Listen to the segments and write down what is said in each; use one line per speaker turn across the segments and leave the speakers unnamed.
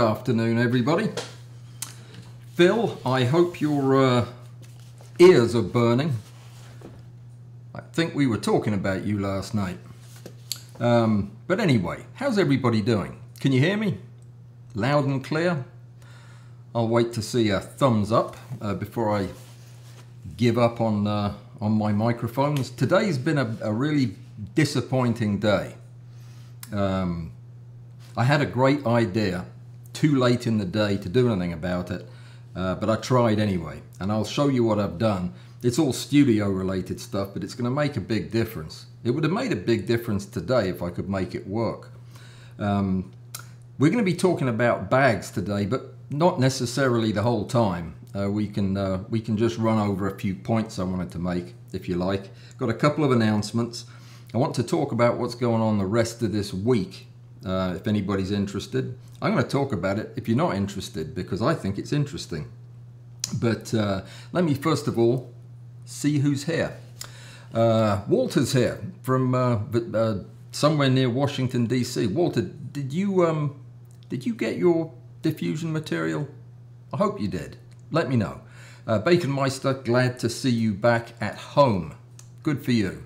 Afternoon, everybody. Phil, I hope your uh, ears are burning. I think we were talking about you last night. Um, but anyway, how's everybody doing? Can you hear me? Loud and clear? I'll wait to see a thumbs up uh, before I give up on, uh, on my microphones. Today's been a, a really disappointing day. Um, I had a great idea too late in the day to do anything about it, uh, but I tried anyway, and I'll show you what I've done. It's all studio related stuff, but it's going to make a big difference. It would have made a big difference today if I could make it work. Um, we're going to be talking about bags today, but not necessarily the whole time. Uh, we can uh, we can just run over a few points I wanted to make, if you like. Got a couple of announcements. I want to talk about what's going on the rest of this week uh, if anybody's interested. I'm going to talk about it if you're not interested because I think it's interesting. But uh, let me first of all see who's here. Uh, Walter's here from uh, uh, somewhere near Washington D.C. Walter, did you um, did you get your diffusion material? I hope you did. Let me know. Uh, Bacon Meister, glad to see you back at home. Good for you.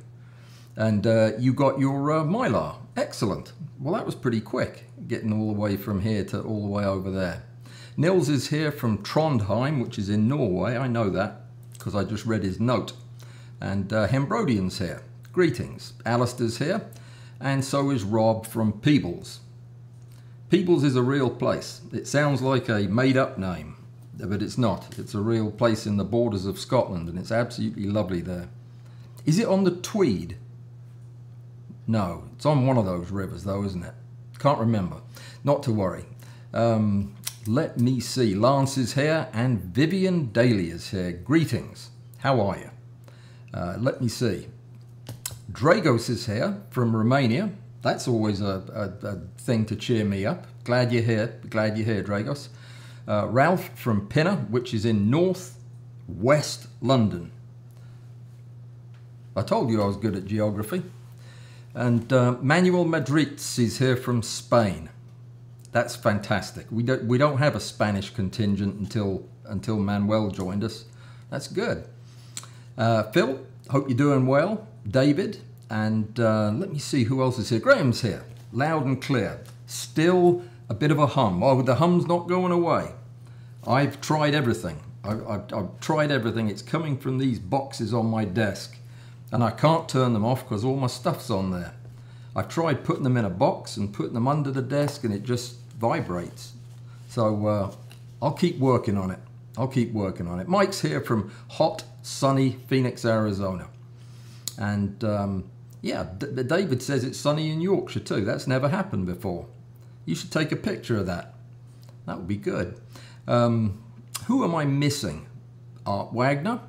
And you got your Mylar. Excellent. Well, that was pretty quick, getting all the way from here to all the way over there. Nils is here from Trondheim, which is in Norway. I know that because I just read his note. And uh, Hembrodian's here. Greetings. Alistair's here. And so is Rob from Peebles. Peebles is a real place. It sounds like a made-up name, but it's not. It's a real place in the borders of Scotland, and it's absolutely lovely there. Is it on the Tweed? No, it's on one of those rivers though, isn't it? Can't remember. Not to worry. Um, let me see. Lance is here and Vivian Daly is here. Greetings. How are you? Uh, let me see. Dragos is here from Romania. That's always a, a, a, thing to cheer me up. Glad you're here. Glad you're here, Dragos. Uh, Ralph from Pinner, which is in north west London. I told you I was good at geography. And uh, Manuel Madrid is here from Spain. That's fantastic. We don't, we don't have a Spanish contingent until, until Manuel joined us. That's good. Uh, Phil, hope you're doing well. David, and uh, let me see who else is here. Graham's here, loud and clear. Still a bit of a hum. Oh, the hum's not going away. I've tried everything. I've, I've, I've tried everything. It's coming from these boxes on my desk and I can't turn them off because all my stuff's on there. I've tried putting them in a box and putting them under the desk and it just vibrates. So uh, I'll keep working on it. I'll keep working on it. Mike's here from hot, sunny Phoenix, Arizona. And um, yeah, D David says it's sunny in Yorkshire too. That's never happened before. You should take a picture of that. That would be good. Um, who am I missing? Art Wagner,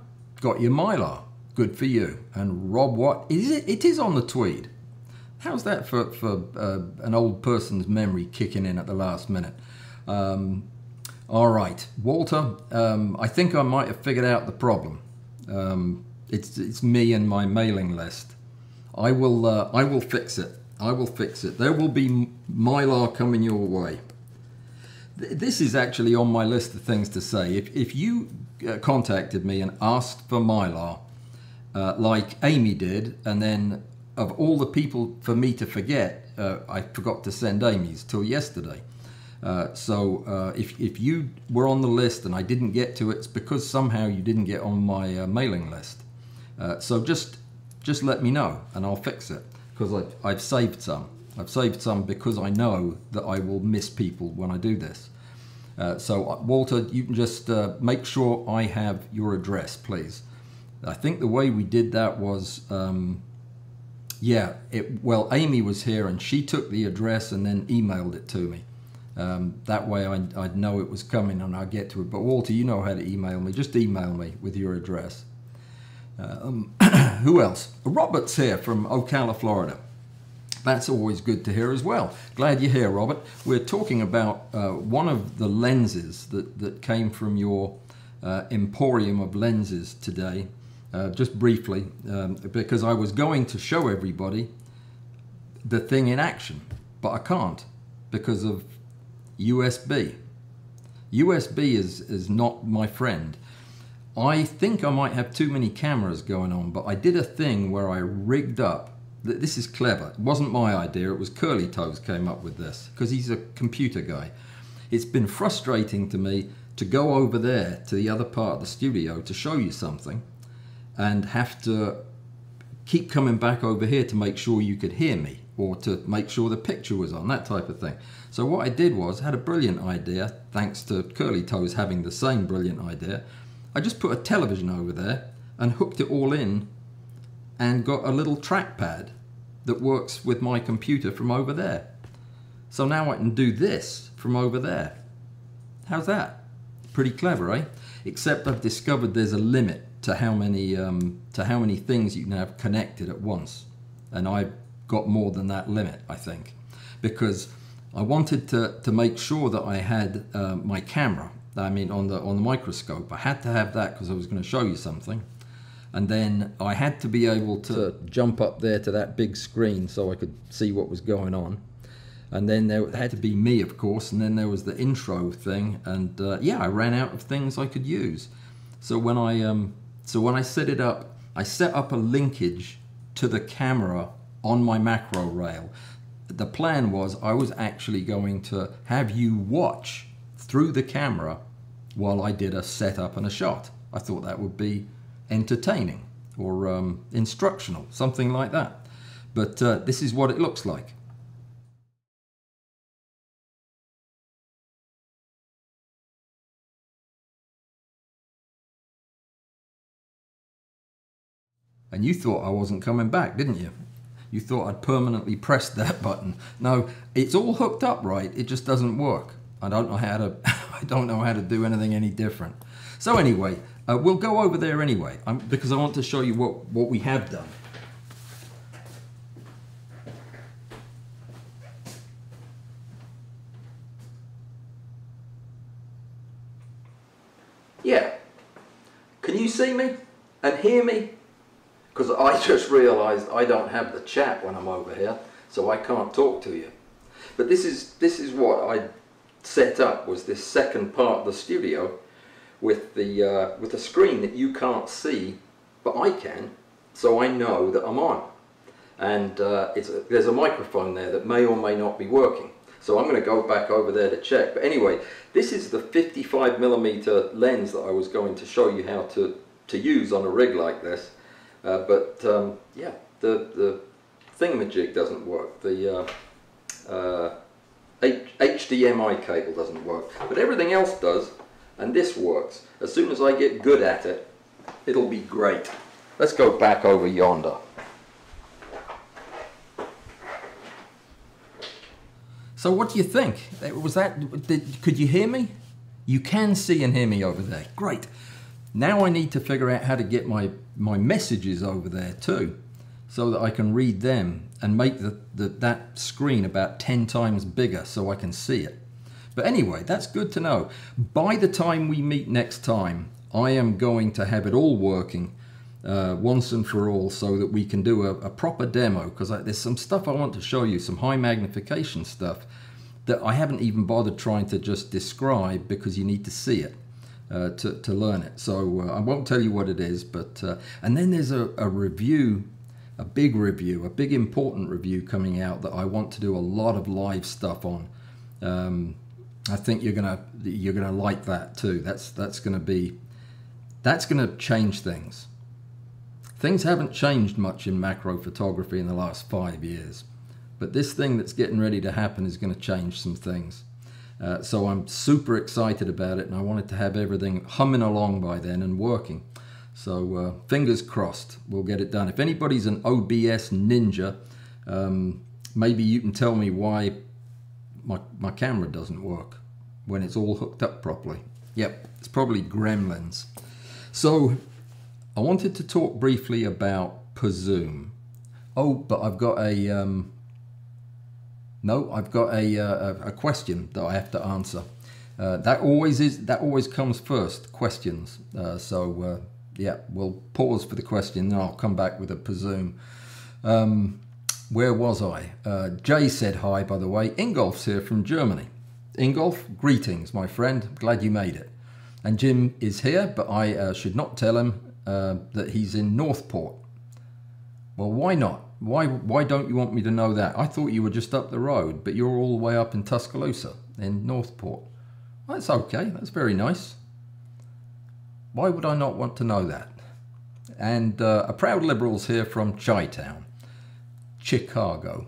got your Mylar. Good for you. And Rob Watt, is it? It is on the Tweed. How's that for, for uh, an old person's memory kicking in at the last minute? Um, all right, Walter, um, I think I might have figured out the problem. Um, it's, it's me and my mailing list. I will, uh, I will fix it. I will fix it. There will be Mylar coming your way. This is actually on my list of things to say. If, if you uh, contacted me and asked for Mylar, uh, like Amy did, and then of all the people for me to forget, uh, I forgot to send Amy's till yesterday. Uh, so uh, if, if you were on the list and I didn't get to it, it's because somehow you didn't get on my uh, mailing list. Uh, so just just let me know and I'll fix it because I've, I've saved some. I've saved some because I know that I will miss people when I do this. Uh, so Walter, you can just make sure I have your address, please. I think the way we did that was, um, yeah, it, well, Amy was here and she took the address and then emailed it to me. Um, that way I, would know it was coming and I'd get to it. But Walter, you know how to email me. Just email me with your address. Um, who else? Robert's here from Ocala, Florida. That's always good to hear as well. Glad you're here, Robert. We're talking about uh, one of the lenses that, that came from your uh, emporium of lenses today. Uh, just briefly, um, because I was going to show everybody the thing in action, but I can't because of USB. USB is, is not my friend. I think I might have too many cameras going on, but I did a thing where I rigged up. This is clever. It wasn't my idea. It was Curly Toes came up with this because he's a computer guy. It's been frustrating to me to go over there to the other part of the studio to show you something and have to keep coming back over here to make sure you could hear me or to make sure the picture was on, that type of thing. So what I did was, had a brilliant idea, thanks to Curly Toes having the same brilliant idea. I just put a television over there and hooked it all in and got a little trackpad that works with my computer from over there. So now I can do this from over there. How's that? Pretty clever, eh? Except I've discovered there's a limit to how many um, to how many things you can have connected at once, and I got more than that limit, I think, because I wanted to to make sure that I had uh, my camera. I mean, on the on the microscope, I had to have that because I was going to show you something, and then I had to be able to jump up there to that big screen so I could see what was going on. And then there had to be me of course. And then there was the intro thing. And uh, yeah I ran out of things I could use. So when I um, so when I set it up I set up a linkage to the camera on my macro rail. The plan was I was actually going to have you watch through the camera while I did a setup and a shot. I thought that would be entertaining or um, instructional something like that. But uh, this is what it looks like And you thought I wasn't coming back, didn't you? You thought I'd permanently pressed that button. No, it's all hooked up right. It just doesn't work. I don't know how to. I don't know how to do anything any different. So anyway, uh, we'll go over there anyway um, because I want to show you what what we have done. Yeah. Can you see me and hear me? Because I just realised I don't have the chat when I'm over here, so I can't talk to you. But this is this is what I set up was this second part of the studio with the uh, with a screen that you can't see, but I can, so I know that I'm on. And uh, a, there's a microphone there that may or may not be working. So I'm going to go back over there to check. But anyway, this is the 55 millimeter lens that I was going to show you how to, to use on a rig like this. Uh, but um, yeah, the, the thingamajig doesn't work. The uh, uh, HDMI cable doesn't work. But everything else does, and this works. As soon as I get good at it, it'll be great. Let's go back over yonder. So what do you think? Was that, did, could you hear me? You can see and hear me over there. Great. Now I need to figure out how to get my, my messages over there too, so that I can read them and make the, the, that screen about 10 times bigger so I can see it. But anyway, that's good to know. By the time we meet next time, I am going to have it all working uh, once and for all so that we can do a, a proper demo because there's some stuff I want to show you, some high magnification stuff that I haven't even bothered trying to just describe because you need to see it uh, to, to learn it. So uh, I won't tell you what it is, but uh, and then there's a, a review, a big review, a big important review coming out that I want to do a lot of live stuff on. Um, I think you're gonna you're gonna like that too. That's that's gonna be that's gonna change things. Things haven't changed much in macro photography in the last five years, but this thing that's getting ready to happen is going to change some things. Uh, so I'm super excited about it and I wanted to have everything humming along by then and working. So uh, fingers crossed, we'll get it done. If anybody's an OBS ninja, um, maybe you can tell me why my, my camera doesn't work when it's all hooked up properly. Yep, it's probably gremlins. So I wanted to talk briefly about Pazoom. Oh, but I've got a um, no, I've got a, uh, a question that I have to answer. Uh, that always is. That always comes first. Questions. Uh, so uh, yeah, we'll pause for the question, then I'll come back with a presume. Um, where was I? Uh, Jay said hi, by the way. Ingolf's here from Germany. Ingolf, greetings, my friend. Glad you made it. And Jim is here, but I uh, should not tell him uh, that he's in Northport. Well, why not? Why, why don't you want me to know that? I thought you were just up the road, but you're all the way up in Tuscaloosa, in Northport. That's okay, that's very nice. Why would I not want to know that? And uh, a proud liberal's here from Chi-Town, Chicago.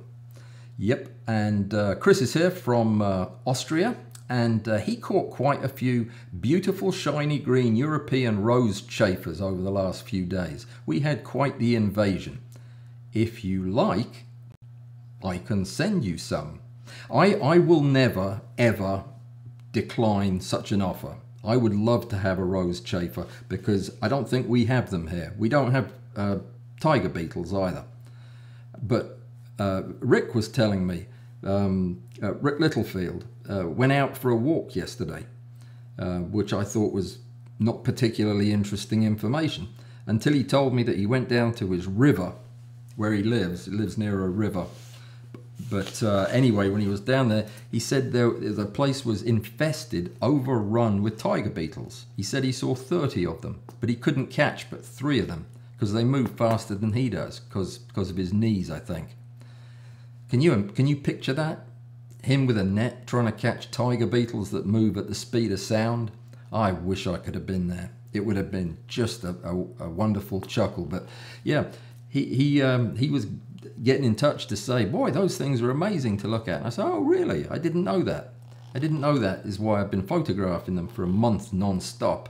Yep, and uh, Chris is here from uh, Austria, and uh, he caught quite a few beautiful shiny green European rose chafers over the last few days. We had quite the invasion. If you like, I can send you some. I, I will never, ever decline such an offer. I would love to have a rose chafer because I don't think we have them here. We don't have uh, tiger beetles either. But uh, Rick was telling me, um, uh, Rick Littlefield, uh, went out for a walk yesterday, uh, which I thought was not particularly interesting information until he told me that he went down to his river where he lives. He lives near a river. But uh, anyway, when he was down there, he said there, the place was infested, overrun with tiger beetles. He said he saw 30 of them, but he couldn't catch but three of them because they move faster than he does because because of his knees, I think. Can you can you picture that? him with a net trying to catch tiger beetles that move at the speed of sound. I wish I could have been there. It would have been just a, a, a wonderful chuckle. But yeah, he he um, he was getting in touch to say, boy, those things are amazing to look at. And I said, oh, really? I didn't know that. I didn't know that is why I've been photographing them for a month non-stop.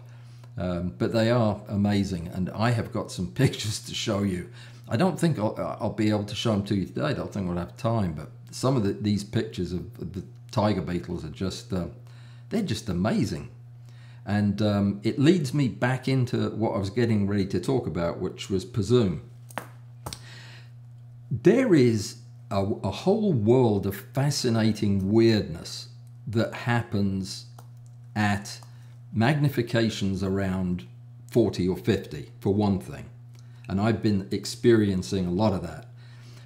Um, but they are amazing, and I have got some pictures to show you. I don't think I'll, I'll, be able to show them to you today. I don't think we'll have time, but some of the, these pictures of the tiger beetles are just uh, they're just amazing and um, it leads me back into what I was getting ready to talk about which was Pazoom there is a, a whole world of fascinating weirdness that happens at magnifications around 40 or 50 for one thing and I've been experiencing a lot of that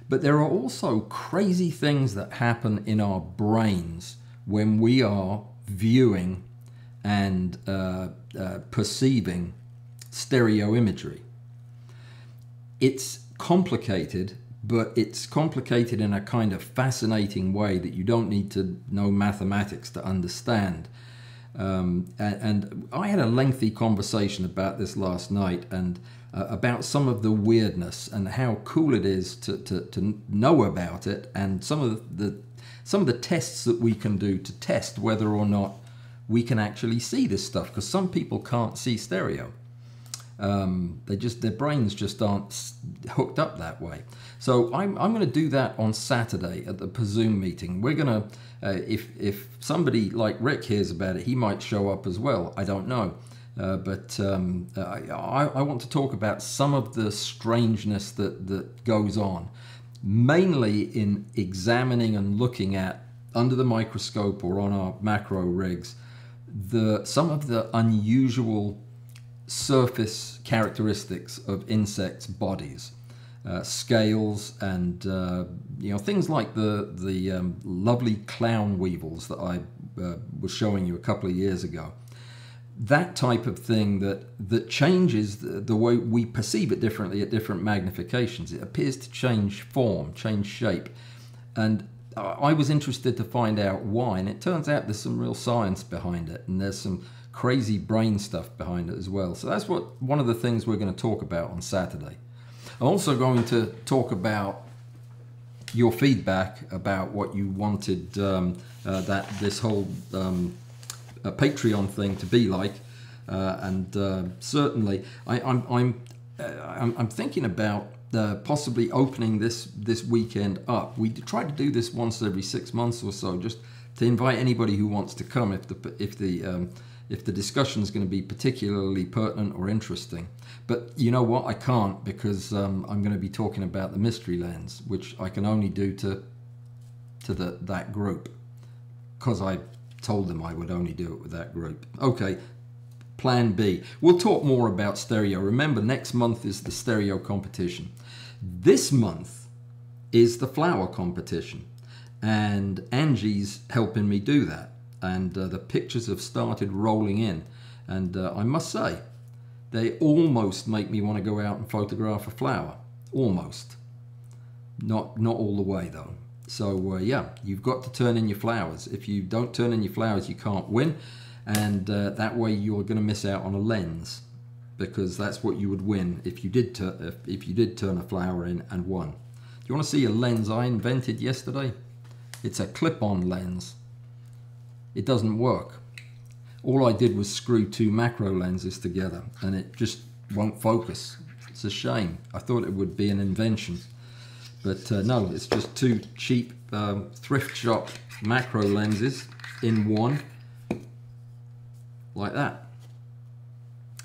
but there are also crazy things that happen in our brains when we are viewing and uh, uh, perceiving stereo imagery. It's complicated, but it's complicated in a kind of fascinating way that you don't need to know mathematics to understand. Um, and, and, I had a lengthy conversation about this last night, and uh, about some of the weirdness and how cool it is to, to, to know about it and some of the some of the tests that we can do to test whether or not we can actually see this stuff because some people can't see stereo um, they just their brains just aren't hooked up that way so I'm, I'm going to do that on Saturday at the Pazoom meeting. We're going to uh, if if somebody like Rick hears about it he might show up as well. I don't know. Uh, but um, I, I, want to talk about some of the strangeness that, that goes on, mainly in examining and looking at under the microscope or on our macro rigs the some of the unusual surface characteristics of insects' bodies. Uh, scales and uh, you know things like the the um, lovely clown weevils that I uh, was showing you a couple of years ago that type of thing that that changes the, the, way we perceive it differently at different magnifications. It appears to change form, change shape, and I was interested to find out why. And it turns out there's some real science behind it, and there's some crazy brain stuff behind it as well. So that's what one of the things we're going to talk about on Saturday. I'm also going to talk about your feedback about what you wanted um, uh, that this whole um, a Patreon thing to be like. Uh, and uh, certainly, I, am I'm, I'm, uh, I'm, I'm thinking about uh, possibly opening this this weekend up. We try to do this once every six months or so, just to invite anybody who wants to come if the if the um, if the discussion is going to be particularly pertinent or interesting. But you know what? I can't because um, I'm going to be talking about the mystery lens, which I can only do to to the that group because I told them I would only do it with that group. Okay, plan B. We'll talk more about stereo. Remember, next month is the stereo competition. This month is the flower competition, and Angie's helping me do that. And uh, the pictures have started rolling in. And uh, I must say, they almost make me want to go out and photograph a flower. Almost. Not, not all the way though. So uh, yeah, you've got to turn in your flowers. If you don't turn in your flowers, you can't win. And uh, that way you're going to miss out on a lens because that's what you would win if you did if, if you did turn a flower in and won. Do you want to see a lens I invented yesterday? It's a clip-on lens. It doesn't work. All I did was screw two macro lenses together and it just won't focus. It's a shame. I thought it would be an invention. But uh, no, it's just two cheap um, thrift shop macro lenses in one, like that.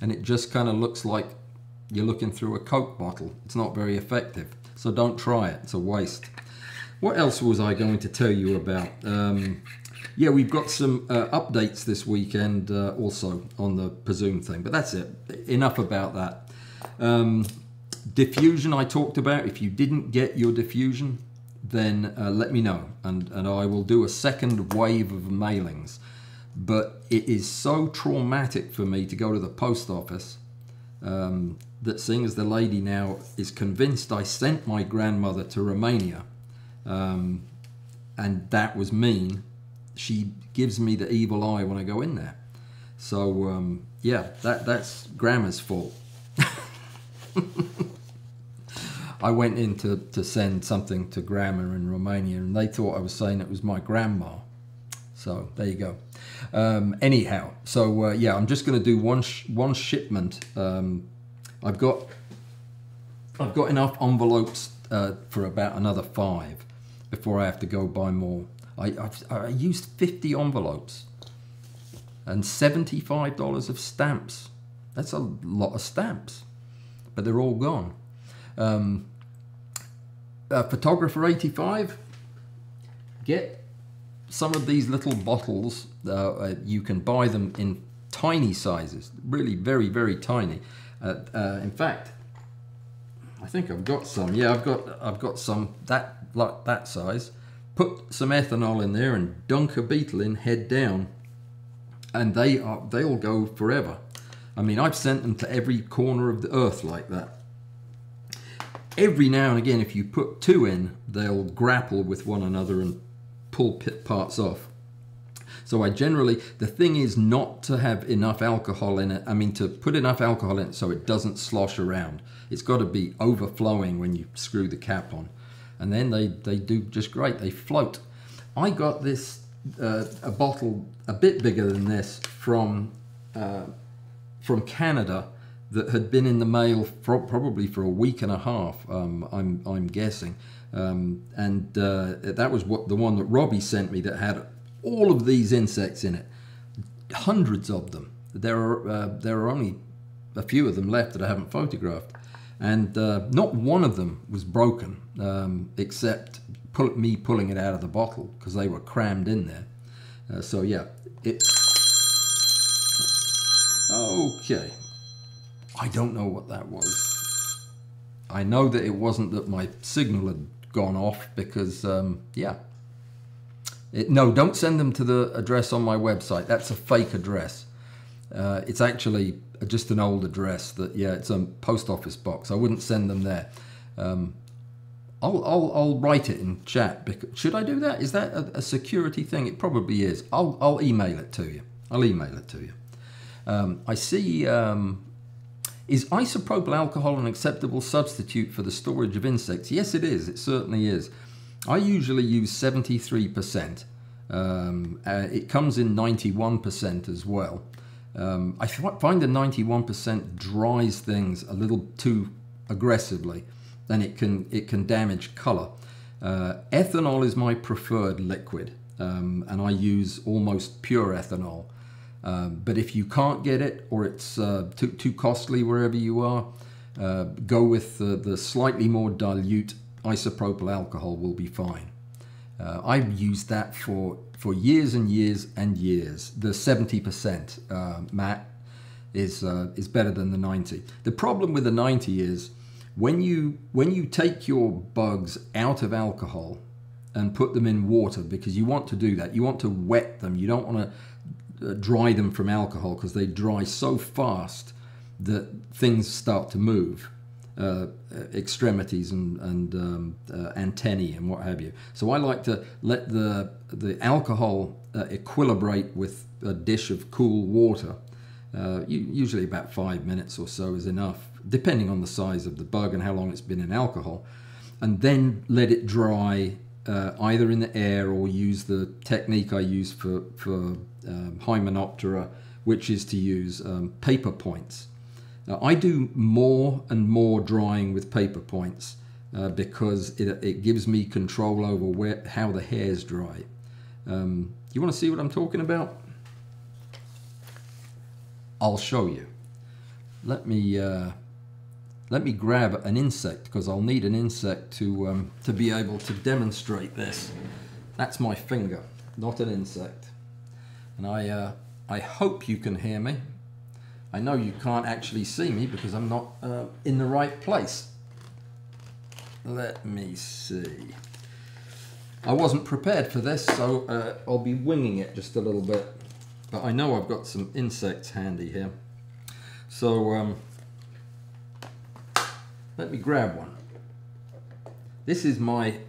And it just kind of looks like you're looking through a Coke bottle. It's not very effective. So don't try it, it's a waste. What else was I going to tell you about? Um, yeah, we've got some uh, updates this weekend uh, also on the Pazoom thing, but that's it. Enough about that. Um, diffusion I talked about. If you didn't get your diffusion, then uh, let me know, and, and I will do a second wave of mailings. But it is so traumatic for me to go to the post office um, that seeing as the lady now is convinced I sent my grandmother to Romania, um, and that was mean, she gives me the evil eye when I go in there. So um, yeah, that that's grandma's fault. I went in to, to send something to grandma in Romania, and they thought I was saying it was my grandma. So there you go. Um, anyhow, so uh, yeah, I'm just going to do one sh one shipment. Um, I've got I've got enough envelopes uh, for about another five before I have to go buy more. I, I've, I used 50 envelopes and $75 of stamps. That's a lot of stamps, but they're all gone. Um, Photographer 85, get some of these little bottles. Uh, uh, you can buy them in tiny sizes, really very, very tiny. Uh, uh, in fact, I think I've got some. Yeah, I've got I've got some that like that size. Put some ethanol in there and dunk a beetle in head down, and they are they'll go forever. I mean, I've sent them to every corner of the earth like that. Every now and again, if you put two in, they'll grapple with one another and pull pit parts off. So I generally, the thing is not to have enough alcohol in it. I mean, to put enough alcohol in it so it doesn't slosh around. It's got to be overflowing when you screw the cap on. And then they, they do just great. They float. I got this, uh, a bottle a bit bigger than this from, uh, from Canada that had been in the mail probably for a week and a half. Um, I'm I'm guessing, um, and uh, that was what the one that Robbie sent me that had all of these insects in it, hundreds of them. There are uh, there are only a few of them left that I haven't photographed, and uh, not one of them was broken um, except pull, me pulling it out of the bottle because they were crammed in there. Uh, so yeah, it. Okay, I don't know what that was. I know that it wasn't that my signal had gone off because, um, yeah. It, no, don't send them to the address on my website. That's a fake address. Uh, it's actually just an old address that, yeah, it's a post office box. I wouldn't send them there. Um, I'll, I'll, I'll write it in chat. Because, should I do that? Is that a, a, security thing? It probably is. I'll, I'll email it to you. I'll email it to you. Um, I see um, is isopropyl alcohol an acceptable substitute for the storage of insects? Yes, it is. It certainly is. I usually use 73%. Um, uh, it comes in 91% as well. Um, I find the 91% dries things a little too aggressively, then it can, it can damage color. Uh, ethanol is my preferred liquid, um, and I use almost pure ethanol. Um, but if you can't get it or it's uh, too, too costly wherever you are, uh, go with the, the slightly more dilute isopropyl alcohol will be fine. Uh, I've used that for, for years and years and years. The 70% uh, matte is, uh, is better than the 90. The problem with the 90 is when you, when you take your bugs out of alcohol and put them in water because you want to do that. You want to wet them. You don't want to uh, dry them from alcohol because they dry so fast that things start to move. Uh, extremities and, and um, uh, antennae and what have you. So I like to let the the alcohol uh, equilibrate with a dish of cool water. Uh, usually about five minutes or so is enough, depending on the size of the bug and how long it's been in alcohol, and then let it dry uh, either in the air or use the technique I use for for um, Hymenoptera, which is to use um, paper points. Now, I do more and more drying with paper points uh, because it, it gives me control over where how the hairs dry. Um, you want to see what I'm talking about? I'll show you. Let me uh, let me grab an insect because I'll need an insect to um, to be able to demonstrate this. That's my finger, not an insect. And I uh, I hope you can hear me. I know you can't actually see me because I'm not uh, in the right place. Let me see. I wasn't prepared for this, so uh, I'll be winging it just a little bit. But I know I've got some insects handy here. So um, let me grab one. This is my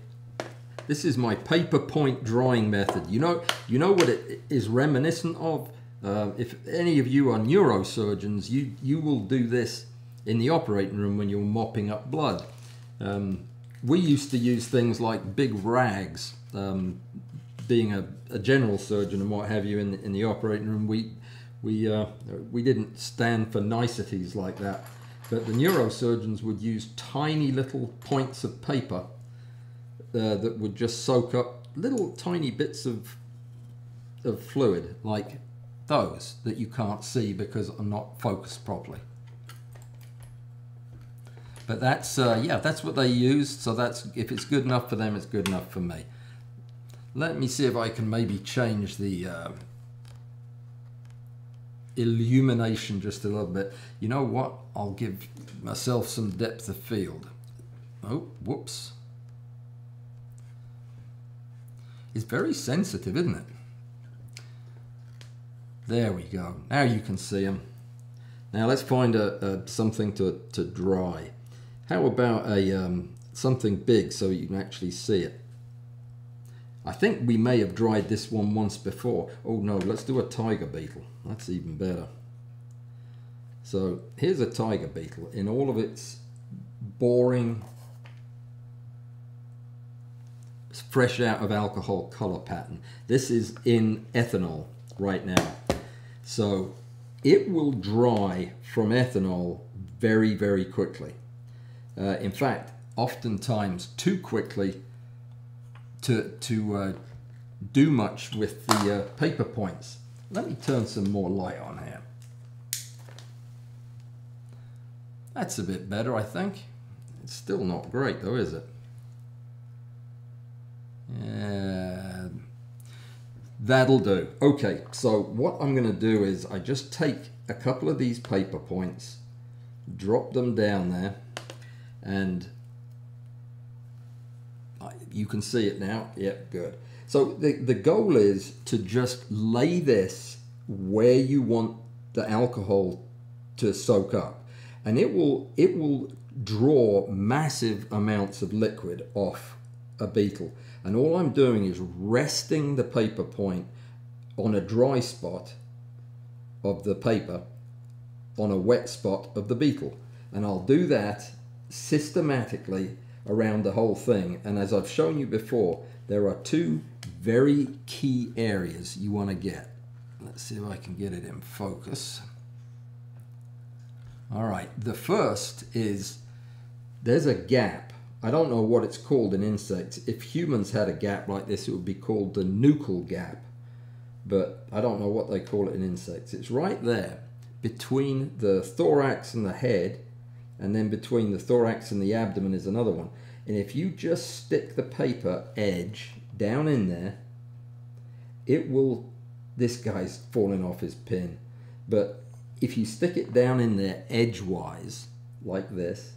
this is my paper point drawing method. You know, you know what it is reminiscent of? Uh, if any of you are neurosurgeons, you, you will do this in the operating room when you're mopping up blood. Um, we used to use things like big rags. Um, being a, a, general surgeon and what have you in the, in the operating room, we we uh, we didn't stand for niceties like that. But the neurosurgeons would use tiny little points of paper uh, that would just soak up little tiny bits of of fluid, like those that you can't see because I'm not focused properly. But that's, uh, yeah, that's what they used. So that's, if it's good enough for them, it's good enough for me. Let me see if I can maybe change the uh, illumination just a little bit. You know what? I'll give myself some depth of field. Oh, whoops. It's very sensitive, isn't it? There we go. Now you can see them. Now let's find a, a something to, to dry. How about a um, something big so you can actually see it? I think we may have dried this one once before. Oh no, let's do a tiger beetle. That's even better. So here's a tiger beetle in all of its boring, fresh out of alcohol color pattern. This is in ethanol right now. So it will dry from ethanol very, very quickly. Uh, in fact, oftentimes too quickly to, to uh, do much with the uh, paper points. Let me turn some more light on here. That's a bit better, I think. It's still not great though, is it? Yeah, That'll do. Okay, so what I'm going to do is I just take a couple of these paper points, drop them down there, and you can see it now. Yep, good. So the, the goal is to just lay this where you want the alcohol to soak up. And it will, it will draw massive amounts of liquid off a beetle. And all I'm doing is resting the paper point on a dry spot of the paper on a wet spot of the beetle. And I'll do that systematically around the whole thing. And as I've shown you before, there are two very key areas you want to get. Let's see if I can get it in focus. All right, the first is there's a gap I don't know what it's called in insects. If humans had a gap like this, it would be called the nuchal gap. But I don't know what they call it in insects. It's right there between the thorax and the head, and then between the thorax and the abdomen is another one. And if you just stick the paper edge down in there, it will. This guy's falling off his pin. But if you stick it down in there edgewise, like this,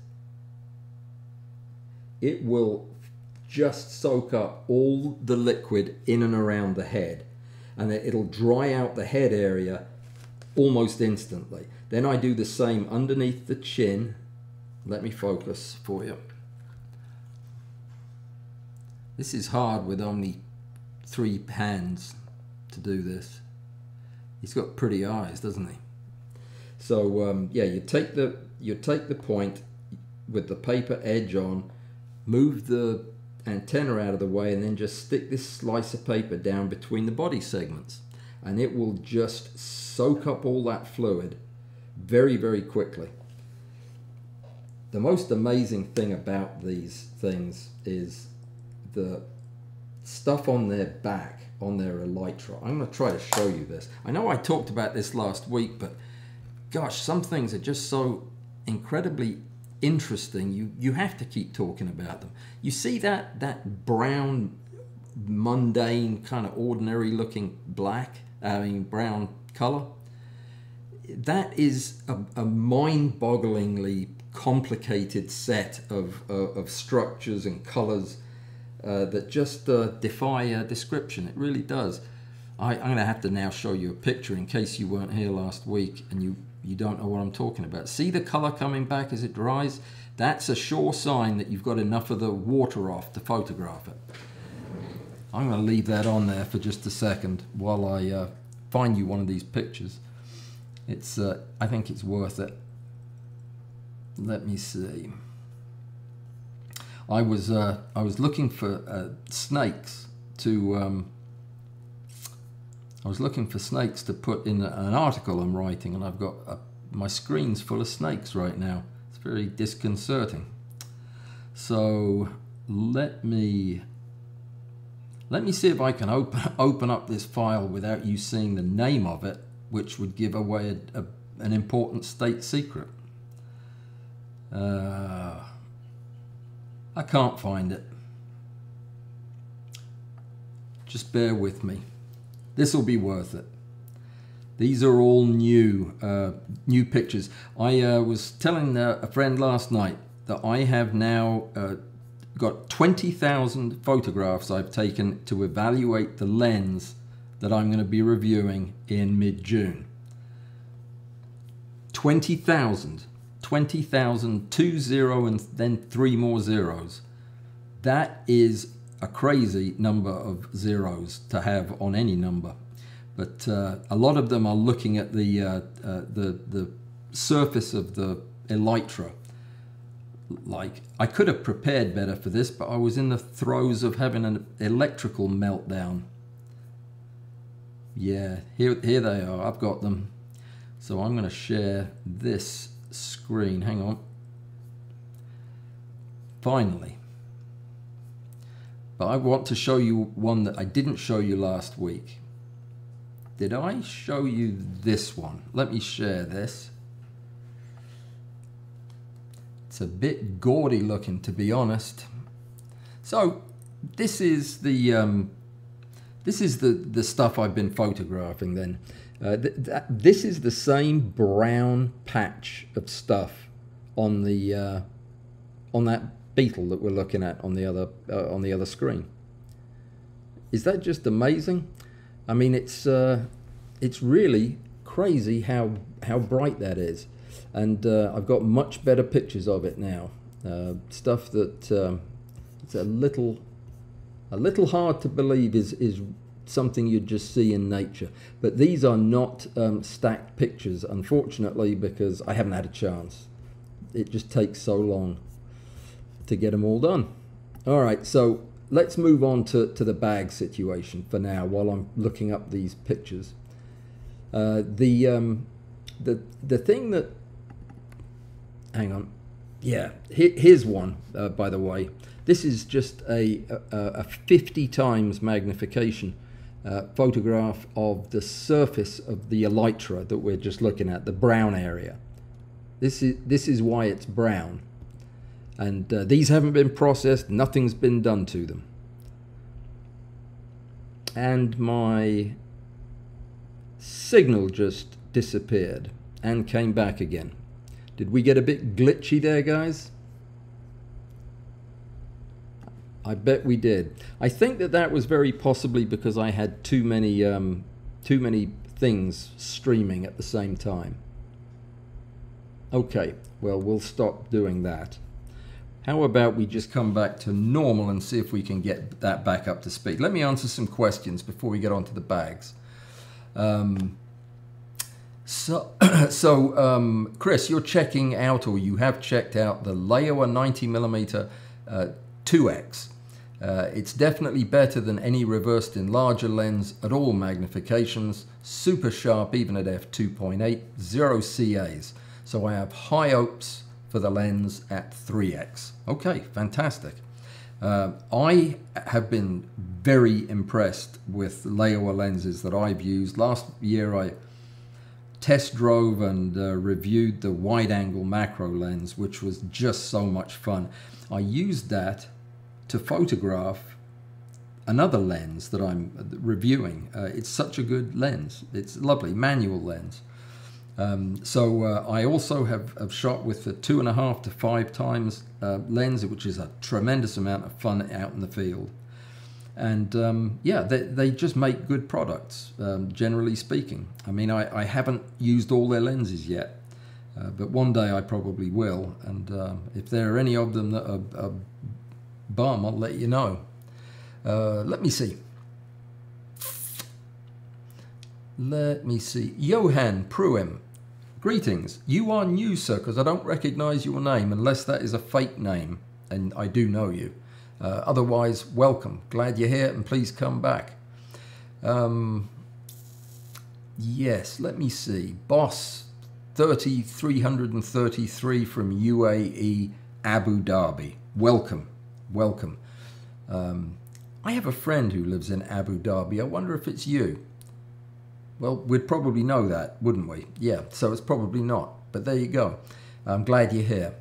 it will just soak up all the liquid in and around the head and it'll dry out the head area almost instantly. Then I do the same underneath the chin. Let me focus for you. This is hard with only three hands to do this. He's got pretty eyes, doesn't he? So um, yeah, you take the you take the point with the paper edge on, move the antenna out of the way, and then just stick this slice of paper down between the body segments, and it will just soak up all that fluid very very quickly. The most amazing thing about these things is the stuff on their back on their elytra. I'm going to try to show you this. I know I talked about this last week, but gosh, some things are just so incredibly interesting. You you have to keep talking about them. You see that that brown, mundane kind of ordinary looking black, I mean brown color. That is a, a mind-bogglingly complicated set of, uh, of structures and colors uh, that just uh, defy description. It really does. I, am going to have to now show you a picture in case you weren't here last week and you, you don't know what I'm talking about. See the color coming back as it dries? That's a sure sign that you've got enough of the water off to photograph it. I'm going to leave that on there for just a second while I uh, find you one of these pictures. It's, uh, I think it's worth it. Let me see. I was uh, I was looking for uh, snakes to um, I was looking for snakes to put in an article I'm writing, and I've got a, my screen's full of snakes right now. It's very disconcerting. So let me let me see if I can open open up this file without you seeing the name of it, which would give away a, a, an important state secret. Uh, I can't find it. Just bear with me. This will be worth it. These are all new, uh, new pictures. I uh, was telling uh, a friend last night that I have now uh, got 20,000 photographs I've taken to evaluate the lens that I'm going to be reviewing in mid-June. 20,000. 20,000, two zero and then three more zeros. That is a crazy number of zeros to have on any number. But uh, a lot of them are looking at the, uh, uh, the, the surface of the elytra. Like, I could have prepared better for this, but I was in the throes of having an electrical meltdown. Yeah, here, here they are. I've got them. So I'm going to share this screen. Hang on. Finally. But I want to show you one that I didn't show you last week. Did I show you this one? Let me share this. It's a bit gaudy looking, to be honest. So this is the um, this is the the stuff I've been photographing. Then uh, th th this is the same brown patch of stuff on the uh, on that beetle that we're looking at on the other uh, on the other screen. Is that just amazing? I mean, it's uh, it's really crazy how how bright that is, and uh, I've got much better pictures of it now. Uh, stuff that um, it's a little a little hard to believe is is something you'd just see in nature. But these are not um, stacked pictures, unfortunately, because I haven't had a chance. It just takes so long to get them all done. All right, so let's move on to, to the bag situation for now while I'm looking up these pictures. Uh, the, um, the, the thing that, hang on, yeah, here, here's one, uh, by the way. This is just a, a, a 50 times magnification uh, photograph of the surface of the elytra that we're just looking at, the brown area. This is, this is why it's brown. And uh, these haven't been processed, nothing's been done to them. And my signal just disappeared and came back again. Did we get a bit glitchy there, guys? I bet we did. I think that that was very possibly because I had too many um, too many things streaming at the same time. Okay, well we'll stop doing that. How about we just come back to normal and see if we can get that back up to speed? Let me answer some questions before we get onto the bags. Um, so, so um, Chris, you're checking out, or you have checked out the Laowa 90mm uh, 2x. Uh, it's definitely better than any reversed enlarger lens at all magnifications, super sharp even at f2.8, zero CAs. So I have high hopes for the lens at 3x. Okay, fantastic. Uh, I have been very impressed with Laowa lenses that I've used. Last year I test drove and uh, reviewed the wide angle macro lens, which was just so much fun. I used that to photograph another lens that I'm reviewing. Uh, it's such a good lens. It's lovely, manual lens. Um, so uh, I also have, have, shot with the two and a half to five times uh, lens, which is a tremendous amount of fun out in the field. And um, yeah, they, they just make good products, um, generally speaking. I mean, I, I haven't used all their lenses yet, uh, but one day I probably will. And uh, if there are any of them that are, are bum, I'll let you know. Uh, let me see. Let me see. Johan Pruim. Greetings. You are new, sir, because I don't recognize your name unless that is a fake name, and I do know you. Uh, otherwise, welcome. Glad you're here, and please come back. Um, yes, let me see. Boss 3333 from UAE Abu Dhabi. Welcome. Welcome. Um, I have a friend who lives in Abu Dhabi. I wonder if it's you. Well, we'd probably know that, wouldn't we? Yeah, so it's probably not. But there you go. I'm glad you're here.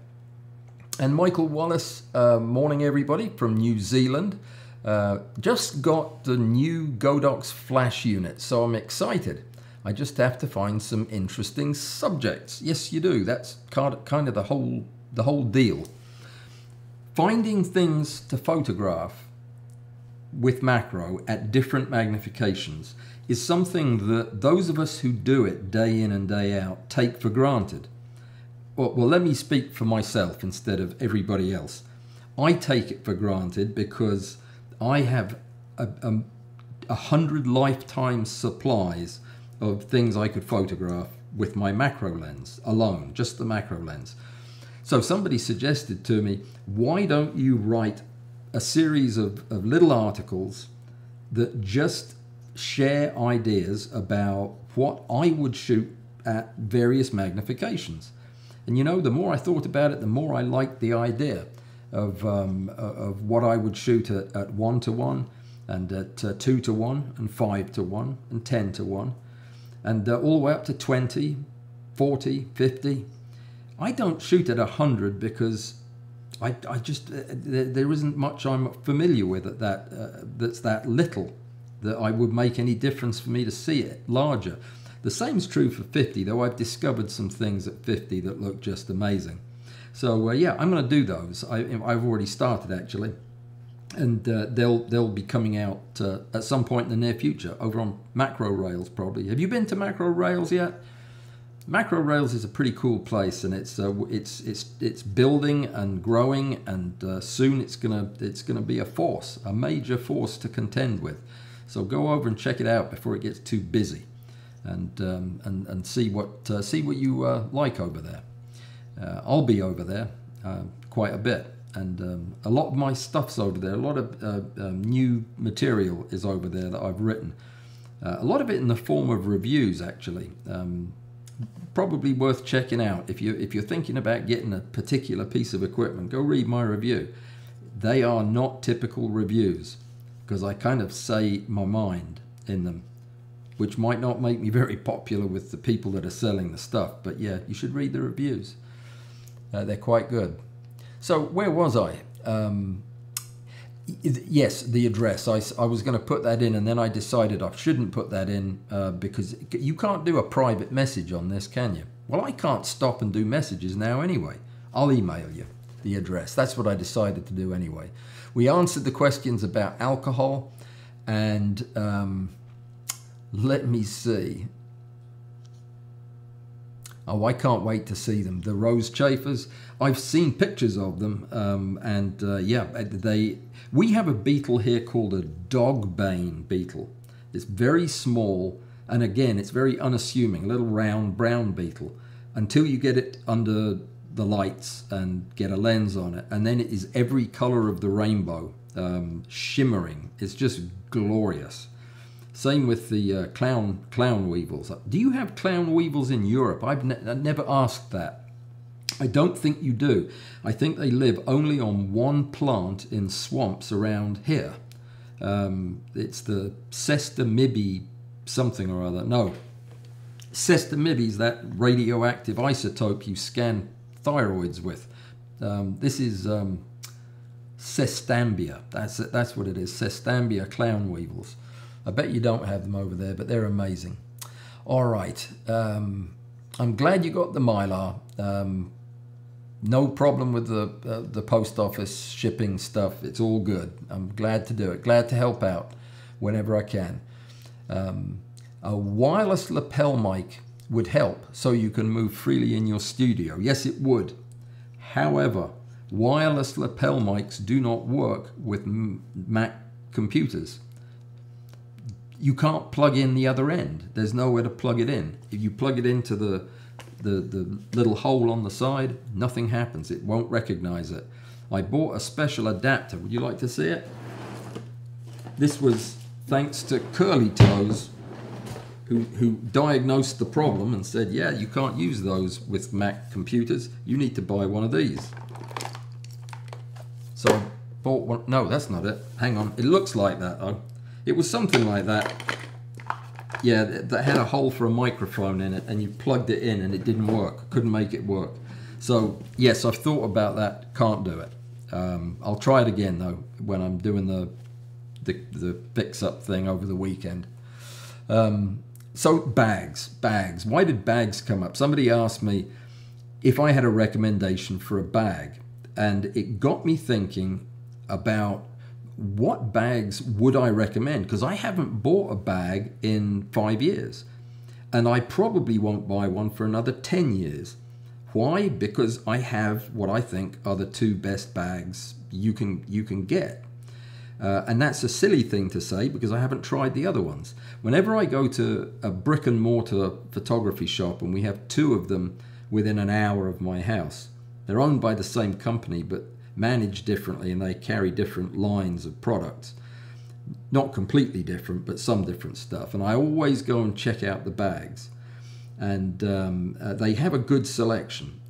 And Michael Wallace, uh, morning everybody from New Zealand. Uh, just got the new Godox flash unit, so I'm excited. I just have to find some interesting subjects. Yes, you do. That's kind of the whole the whole deal. Finding things to photograph with macro at different magnifications is something that those of us who do it day in and day out take for granted. Well, well, let me speak for myself instead of everybody else. I take it for granted because I have a, a, a hundred lifetime supplies of things I could photograph with my macro lens alone, just the macro lens. So somebody suggested to me, why don't you write a series of, of little articles that just share ideas about what I would shoot at various magnifications. And you know, the more I thought about it, the more I liked the idea of, um, of what I would shoot at, at 1 to 1 and at uh, 2 to 1 and 5 to 1 and 10 to 1 and uh, all the way up to 20, 40, 50. I don't shoot at 100 because I, I just, uh, there, there isn't much I'm familiar with at that, uh, that's that little that I would make any difference for me to see it larger. The same is true for 50, though I've discovered some things at 50 that look just amazing. So uh, yeah, I'm going to do those. I, have already started actually, and uh, they'll they'll be coming out uh, at some point in the near future over on Macro Rails probably. Have you been to Macro Rails yet? Macro Rails is a pretty cool place, and it's uh, it's it's it's building and growing, and uh, soon it's gonna it's gonna be a force, a major force to contend with. So go over and check it out before it gets too busy, and um, and and see what uh, see what you uh, like over there. Uh, I'll be over there uh, quite a bit, and um, a lot of my stuff's over there. A lot of uh, um, new material is over there that I've written. Uh, a lot of it in the form of reviews, actually. Um, probably worth checking out if you if you're thinking about getting a particular piece of equipment. Go read my review. They are not typical reviews because I kind of say my mind in them, which might not make me very popular with the people that are selling the stuff. But yeah, you should read the reviews. Uh, they're quite good. So where was I? Um, yes, the address. I, I was going to put that in, and then I decided I shouldn't put that in uh, because you can't do a private message on this, can you? Well, I can't stop and do messages now anyway. I'll email you. the address. That's what I decided to do anyway. We answered the questions about alcohol, and um, let me see. Oh, I can't wait to see them. The rose chafers. I've seen pictures of them, um, and uh, yeah, they. We have a beetle here called a dogbane beetle. It's very small, and again, it's very unassuming. A little round brown beetle. Until you get it under the lights and get a lens on it, and then it is every color of the rainbow, um, shimmering. It's just glorious. Same with the uh, clown clown weevils. Do you have clown weevils in Europe? I've, ne never asked that. I don't think you do. I think they live only on one plant in swamps around here. Um, it's the Sestamibi something or other. No, Sestamibi is that radioactive isotope you scan thyroids with. Um, this is um, Sestambia. That's. That's what it is. Cestambia clown weevils. I bet you don't have them over there, but they're amazing. All right. Um, I'm glad you got the Mylar. Um, no problem with the uh, the post office shipping stuff. It's all good. I'm glad to do it. Glad to help out whenever I can. Um, a wireless lapel mic would help so you can move freely in your studio. Yes, it would. However, wireless lapel mics do not work with Mac computers you can't plug in the other end. There's nowhere to plug it in. If you plug it into the, the, the little hole on the side, nothing happens. It won't recognize it. I bought a special adapter. Would you like to see it? This was thanks to Curly Toes, who, who diagnosed the problem and said, yeah, you can't use those with Mac computers. You need to buy one of these. So I bought one. No, that's not it. Hang on. It looks like that, though. It was something like that. Yeah, that had a hole for a microphone in it, and you plugged it in, and it didn't work. Couldn't make it work. So yes, I've thought about that. Can't do it. Um, I'll try it again though when I'm doing the the, the fix up thing over the weekend. Um, so bags, bags. Why did bags come up? Somebody asked me if I had a recommendation for a bag, and it got me thinking about what bags would I recommend? Because I haven't bought a bag in five years. And I probably won't buy one for another 10 years. Why? Because I have what I think are the two best bags you can, you can get. Uh, and that's a silly thing to say because I haven't tried the other ones. Whenever I go to a brick and mortar photography shop, and we have two of them within an hour of my house, they're owned by the same company, but managed differently and they carry different lines of products. Not completely different, but some different stuff. And I always go and check out the bags. And um, uh, they have a good selection.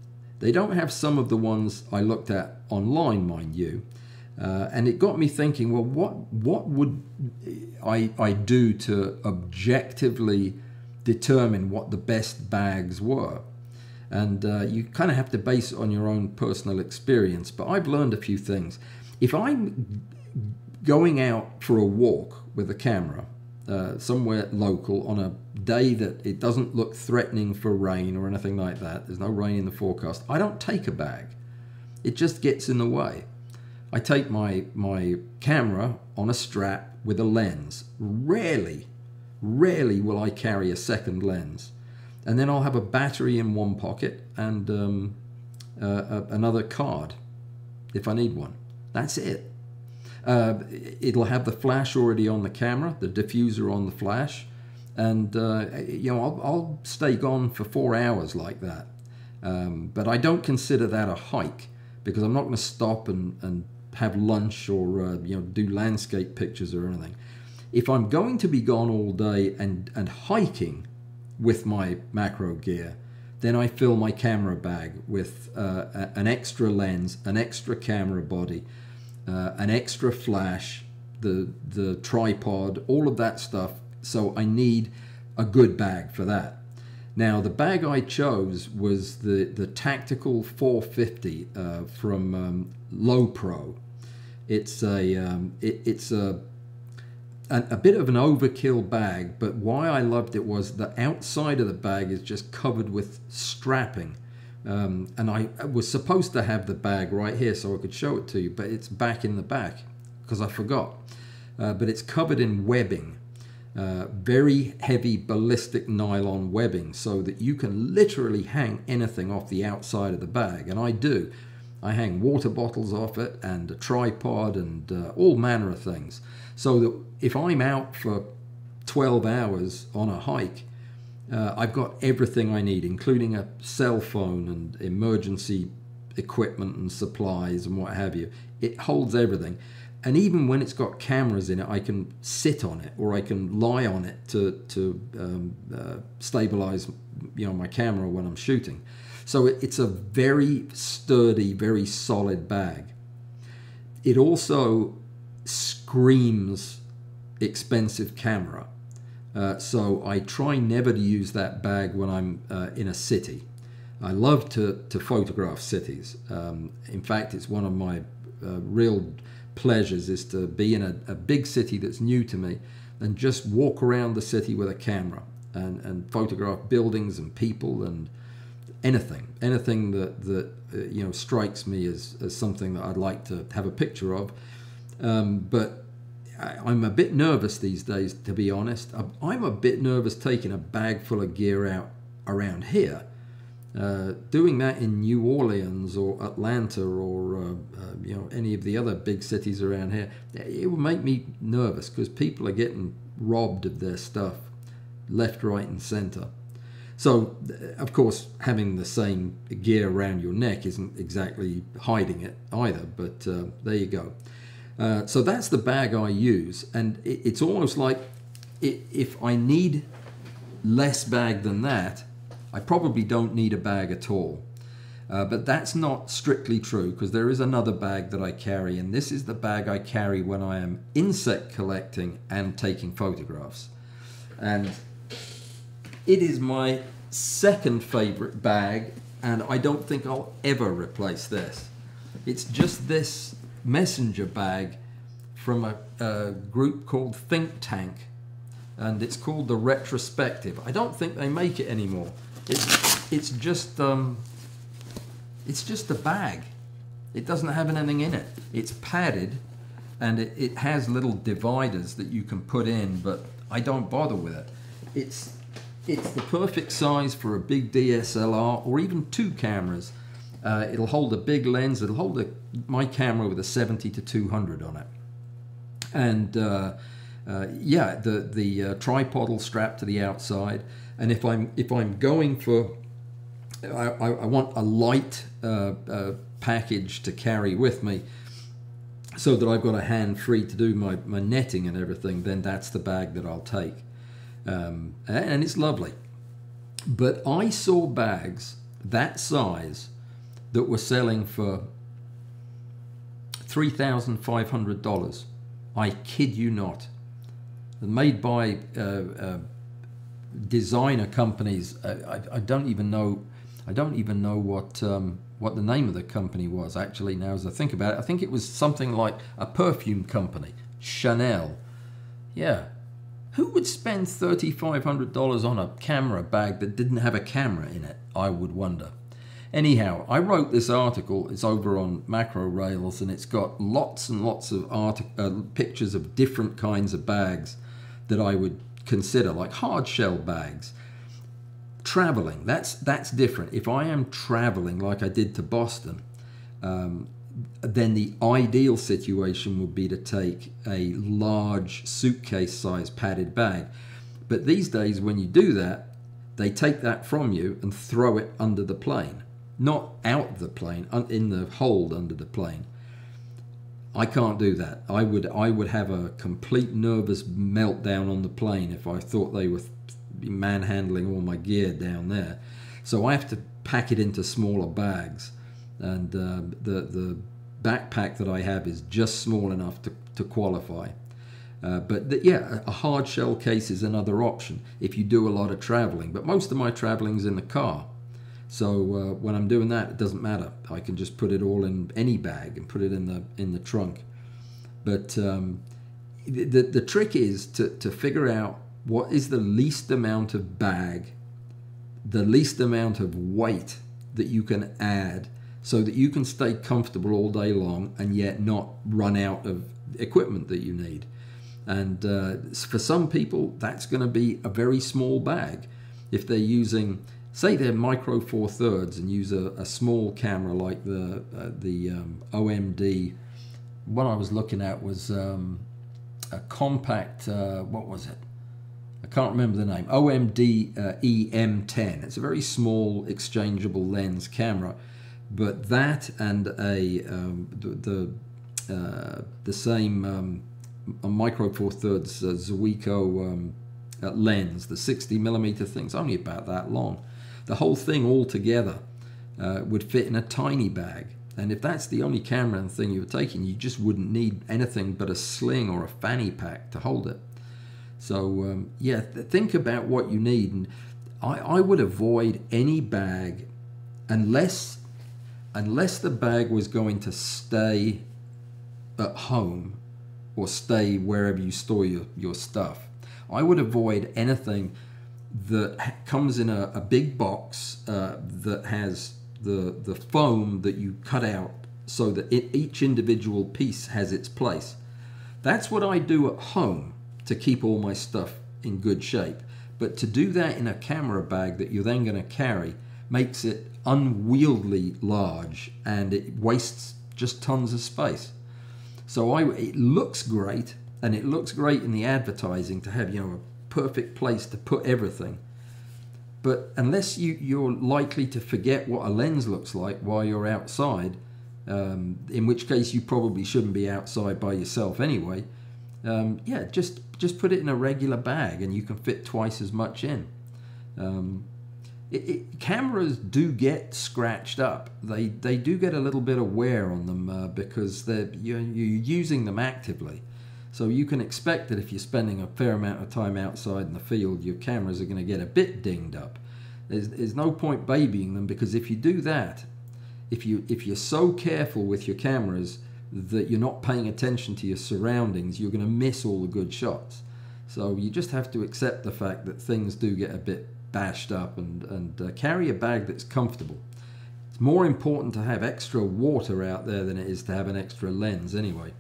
They don't have some of the ones I looked at online, mind you. Uh, and it got me thinking, well, what what would I, I do to objectively determine what the best bags were? and uh, you kind of have to base it on your own personal experience. But I've learned a few things. If I'm going out for a walk with a camera uh, somewhere local on a day that it doesn't look threatening for rain or anything like that, there's no rain in the forecast, I don't take a bag. It just gets in the way. I take my, my camera on a strap with a lens. Rarely, rarely will I carry a second lens and then I'll have a battery in one pocket and um, uh, another card if I need one. That's it. Uh, it'll have the flash already on the camera, the diffuser on the flash, and uh, you know I'll, I'll, stay gone for four hours like that. Um, but I don't consider that a hike because I'm not going to stop and, and have lunch or uh, you know do landscape pictures or anything. If I'm going to be gone all day and, and hiking, with my macro gear. Then I fill my camera bag with uh, an extra lens, an extra camera body, uh, an extra flash, the, the tripod, all of that stuff. So I need a good bag for that. Now the bag I chose was the, the Tactical 450 uh, from um, Lowepro. It's a um, it, it's a a, a, bit of an overkill bag, but why I loved it was the outside of the bag is just covered with strapping, Um, and I was supposed to have the bag right here so I could show it to you, but it's back in the back because I forgot. Uh, but it's covered in webbing, uh, very heavy ballistic nylon webbing, so that you can literally hang anything off the outside of the bag. And I do. I hang water bottles off it and a tripod and uh, all manner of things. So that if I'm out for 12 hours on a hike, uh, I've got everything I need, including a cell phone and emergency equipment and supplies and what have you. It holds everything. And even when it's got cameras in it, I can sit on it or I can lie on it to, to um, uh, stabilize you know, my camera when I'm shooting. So it, it's a very sturdy, very solid bag. It also screams expensive camera. Uh, so I try never to use that bag when I'm uh, in a city. I love to, to photograph cities. Um, in fact, it's one of my uh, real pleasures is to be in a, a, big city that's new to me and just walk around the city with a camera and, and photograph buildings and people and anything, anything that, that uh, you know strikes me as, as something that I'd like to have a picture of. Um, but I, am a bit nervous these days, to be honest. I'm a bit nervous taking a bag full of gear out around here. Uh, doing that in New Orleans or Atlanta or uh, uh, you know any of the other big cities around here, it would make me nervous because people are getting robbed of their stuff, left, right, and centre. So, of course, having the same gear around your neck isn't exactly hiding it either. But uh, there you go. Uh, so that's the bag I use, and it, it's almost like it, if I need less bag than that, I probably don't need a bag at all. Uh, but that's not strictly true because there is another bag that I carry, and this is the bag I carry when I am insect collecting and taking photographs. And it is my second favorite bag, and I don't think I'll ever replace this. It's just this messenger bag from a, a, group called Think Tank, and it's called the Retrospective. I don't think they make it anymore. It's it's just um, it's just a bag. It doesn't have anything in it. It's padded, and it, it has little dividers that you can put in, but I don't bother with it. It's it's the perfect size for a big DSLR or even two cameras. Uh, it'll hold a big lens. It'll hold a, my camera with a 70 to 200 on it. And uh, uh, yeah, the the uh, tripod will strap to the outside. And if I'm if I'm going for, I, I want a light uh, uh, package to carry with me, so that I've got a hand free to do my, my netting and everything. Then that's the bag that I'll take, um, and it's lovely. But I saw bags that size that were selling for $3,500. I kid you not. Made by uh, uh, designer companies. Uh, I, I, don't even know. I don't even know what um, what the name of the company was. Actually, now as I think about it, I think it was something like a perfume company, Chanel. Yeah, who would spend thirty five hundred dollars on a camera bag that didn't have a camera in it? I would wonder. Anyhow, I wrote this article. It's over on Macro Rails, and it's got lots and lots of art, uh, pictures of different kinds of bags that I would consider, like hard shell bags. Traveling, that's that's different. If I am traveling like I did to Boston, um, then the ideal situation would be to take a large suitcase size padded bag. But these days, when you do that, they take that from you and throw it under the plane not out the plane, in the hold under the plane. I can't do that. I would I would have a complete nervous meltdown on the plane if I thought they were manhandling all my gear down there. So I have to pack it into smaller bags, and uh, the the backpack that I have is just small enough to, to qualify. Uh, but the, yeah, a hard shell case is another option if you do a lot of traveling. But most of my traveling is in the car. So uh, when I'm doing that, it doesn't matter. I can just put it all in any bag and put it in the in the trunk. But um, the, the, trick is to, to figure out what is the least amount of bag, the least amount of weight that you can add so that you can stay comfortable all day long and yet not run out of equipment that you need. And uh, for some people, that's going to be a very small bag. If they're using, say, they're micro four thirds and use a, a small camera like the uh, the um, OMD. What I was looking at was um, a compact. Uh, what was it? I can't remember the name. OMD uh, EM10. It's a very small exchangeable lens camera, but that and a um, the the, uh, the same um, a micro four thirds uh, Zuiko um, uh, lens, the 60 millimeter thing's only about that long. The whole thing all together uh, would fit in a tiny bag. And if that's the only camera and thing you were taking, you just wouldn't need anything but a sling or a fanny pack to hold it. So um, yeah, th think about what you need. And I, I would avoid any bag unless unless the bag was going to stay at home or stay wherever you store your, your stuff. I would avoid anything that comes in a, a big box uh, that has the, the foam that you cut out so that it, each individual piece has its place. That's what I do at home to keep all my stuff in good shape. But to do that in a camera bag that you're then going to carry makes it unwieldy large and it wastes just tons of space. So I, it looks great, and it looks great in the advertising to have you know perfect place to put everything. But unless you, you're likely to forget what a lens looks like while you're outside, um, in which case you probably shouldn't be outside by yourself anyway. Um, yeah, just just put it in a regular bag, and you can fit twice as much in. Um, it, it, cameras do get scratched up. They they do get a little bit of wear on them uh, because they're you're, you're, using them actively. So you can expect that if you're spending a fair amount of time outside in the field, your cameras are going to get a bit dinged up. There's, there's no point babying them because if you do that, if you if you're so careful with your cameras that you're not paying attention to your surroundings, you're going to miss all the good shots. So you just have to accept the fact that things do get a bit bashed up and, and uh, carry a bag that's comfortable. It's more important to have extra water out there than it is to have an extra lens anyway,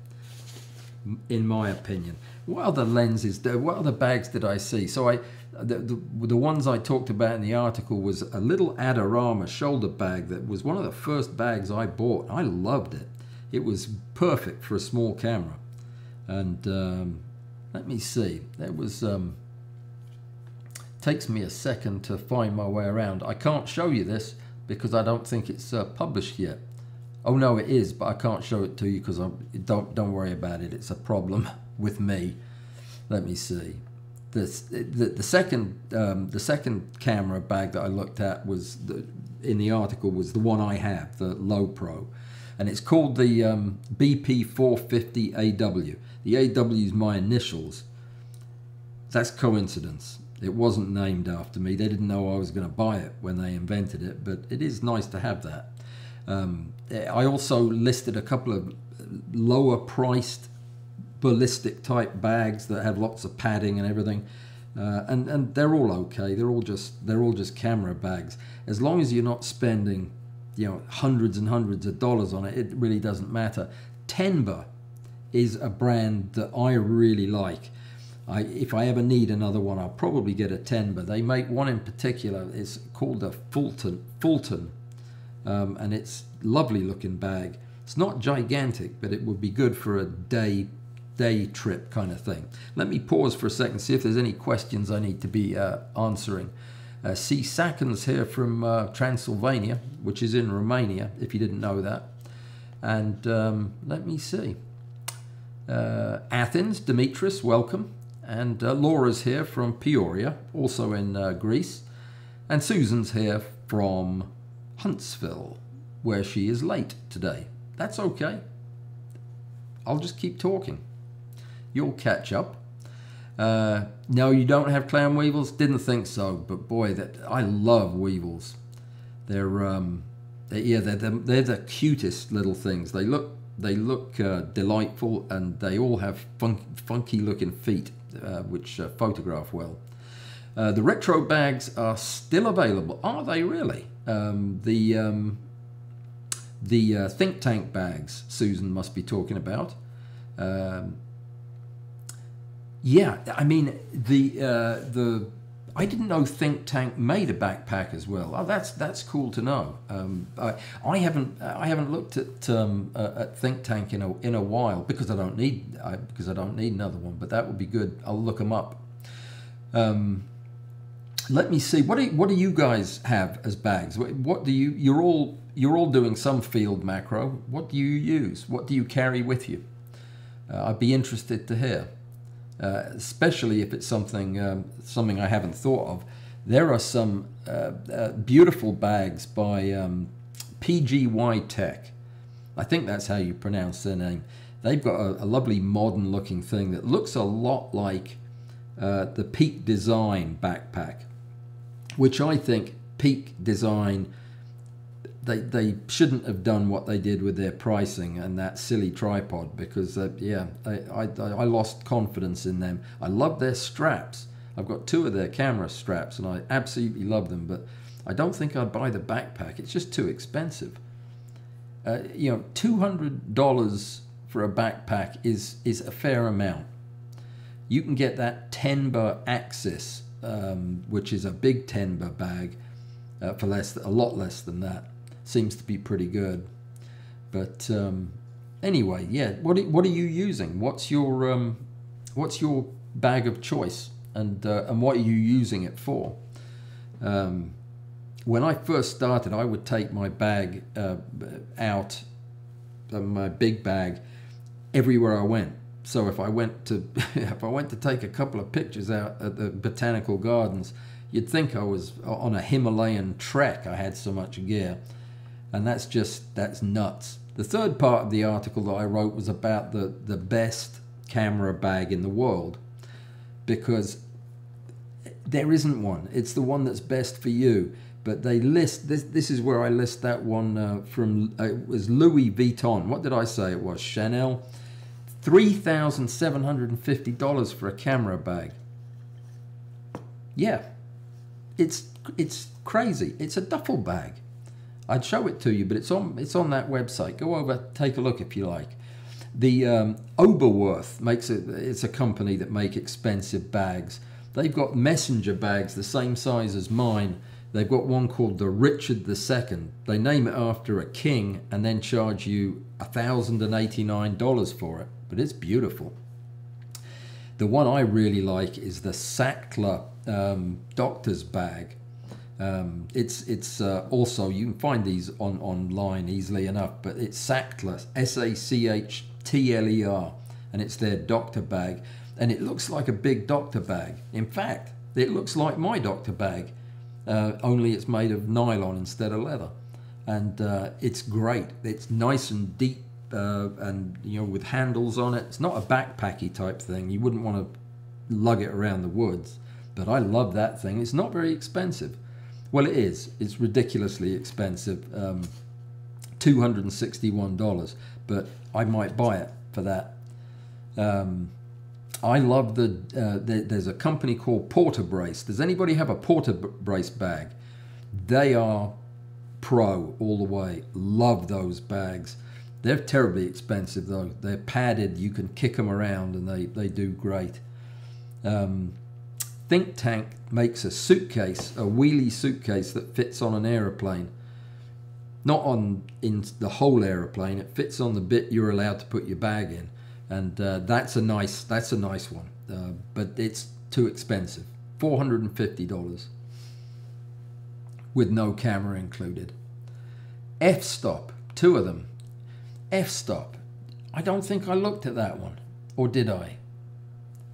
in my opinion. What other lenses, what other bags did I see? So I, the, the, the ones I talked about in the article was a little Adorama shoulder bag that was one of the first bags I bought. I loved it. It was perfect for a small camera. And um, let me see, there was... Um, takes me a second to find my way around. I can't show you this because I don't think it's uh, published yet. Oh no, it is, but I can't show it to you because I don't don't worry about it. It's a problem with me. Let me see. This, the, the second um, the second camera bag that I looked at was the, in the article was the one I have, the Lowepro, and it's called the um, BP450AW. The AW is my initials. That's coincidence. It wasn't named after me. They didn't know I was going to buy it when they invented it, but it is nice to have that. Um, I also listed a couple of lower priced ballistic type bags that have lots of padding and everything. Uh, and and they're all okay. They're all just they're all just camera bags. As long as you're not spending, you know, hundreds and hundreds of dollars on it, it really doesn't matter. Tenba is a brand that I really like. I, if I ever need another one, I'll probably get a Tenba. They make one in particular. It's called a Fulton, Fulton, um, and it's lovely looking bag. It's not gigantic, but it would be good for a day day trip kind of thing. Let me pause for a second, see if there's any questions I need to be uh, answering. Uh, C. Sakens here from uh, Transylvania, which is in Romania, if you didn't know that. And um, let me see. Uh, Athens, Demetrius, welcome. And uh, Laura's here from Peoria, also in uh, Greece. And Susan's here from Huntsville, where she is late today. That's okay. I'll just keep talking. You'll catch up. Uh, no, you don't have clown weevils? Didn't think so, but boy, that I love weevils. They're um, they, yeah, they're, they're, they're the cutest little things. They look they look uh, delightful, and they all have fun, funky looking feet uh, which uh, photograph well. Uh, the retro bags are still available. Are they really? Um, the um, the uh, think tank bags Susan must be talking about. Um, yeah, I mean the uh, the I didn't know Think Tank made a backpack as well. Oh, that's that's cool to know. Um, I, I haven't I haven't looked at um, uh, at Think Tank in a in a while because I don't need I, because I don't need another one. But that would be good. I'll look them up. Um, let me see. What do what do you guys have as bags? What do you you're all you're all doing some field macro. What do you use? What do you carry with you? Uh, I'd be interested to hear, uh, especially if it's something um, something I haven't thought of. There are some uh, uh beautiful bags by um, PGY Tech. I think that's how you pronounce their name. They've got a, a lovely modern looking thing that looks a lot like uh, the Peak Design backpack which I think peak design they they shouldn't have done what they did with their pricing and that silly tripod because uh, yeah I, I, I lost confidence in them. I love their straps. I've got two of their camera straps and I absolutely love them, but I don't think I'd buy the backpack. It's just too expensive. Uh, you know, two hundred dollars for a backpack is is a fair amount. You can get that Tenba Axis um, which is a big Tenba bag, uh, for less, a lot less than that. Seems to be pretty good. But um, anyway, yeah. What are, what are you using? What's your um, what's your bag of choice, and uh, and what are you using it for? Um, when I first started, I would take my bag uh, out, uh, my big bag, everywhere I went so if I went to if I went to take a couple of pictures out at the botanical gardens, you'd think I was on a Himalayan trek. I had so much gear, and that's just that's nuts. The third part of the article that I wrote was about the the best camera bag in the world, because there isn't one. It's the one that's best for you. But they list this. This is where I list that one uh, from. Uh, it was Louis Vuitton. What did I say? It was Chanel. $3,750 for a camera bag. Yeah, it's it's crazy. It's a duffel bag. I'd show it to you, but it's on it's on that website. Go over, take a look if you like. The um, Oberwerth makes it. It's a company that make expensive bags. They've got messenger bags the same size as mine. They've got one called the Richard II. They name it after a king and then charge you $1,089 for it but it's beautiful. The one I really like is the Sachtler um, Doctor's Bag. Um, it's it's uh, also you can find these on online easily enough, but it's Sachtler, S A C H T L E R, and it's their doctor bag, and it looks like a big doctor bag. In fact, it looks like my doctor bag, uh, only it's made of nylon instead of leather, and uh, it's great. It's nice and deep uh, and you know with handles on it. It's not a backpacky type thing. You wouldn't want to lug it around the woods. But I love that thing. It's not very expensive. Well, it is. It's ridiculously expensive. Um, $261, but I might buy it for that. Um, I love the, uh, the, there's a company called Porta-Brace. Does anybody have a Porta-Brace bag? They are pro all the way. Love those bags. They're terribly expensive though. They're padded. You can kick them around, and they they do great. Um, Think Tank makes a suitcase, a wheelie suitcase that fits on an aeroplane. Not on in the whole aeroplane. It fits on the bit you're allowed to put your bag in, and uh, that's a nice that's a nice one. Uh, but it's too expensive. Four hundred and fifty dollars with no camera included. F stop, two of them, f-stop. I don't think I looked at that one. Or did I?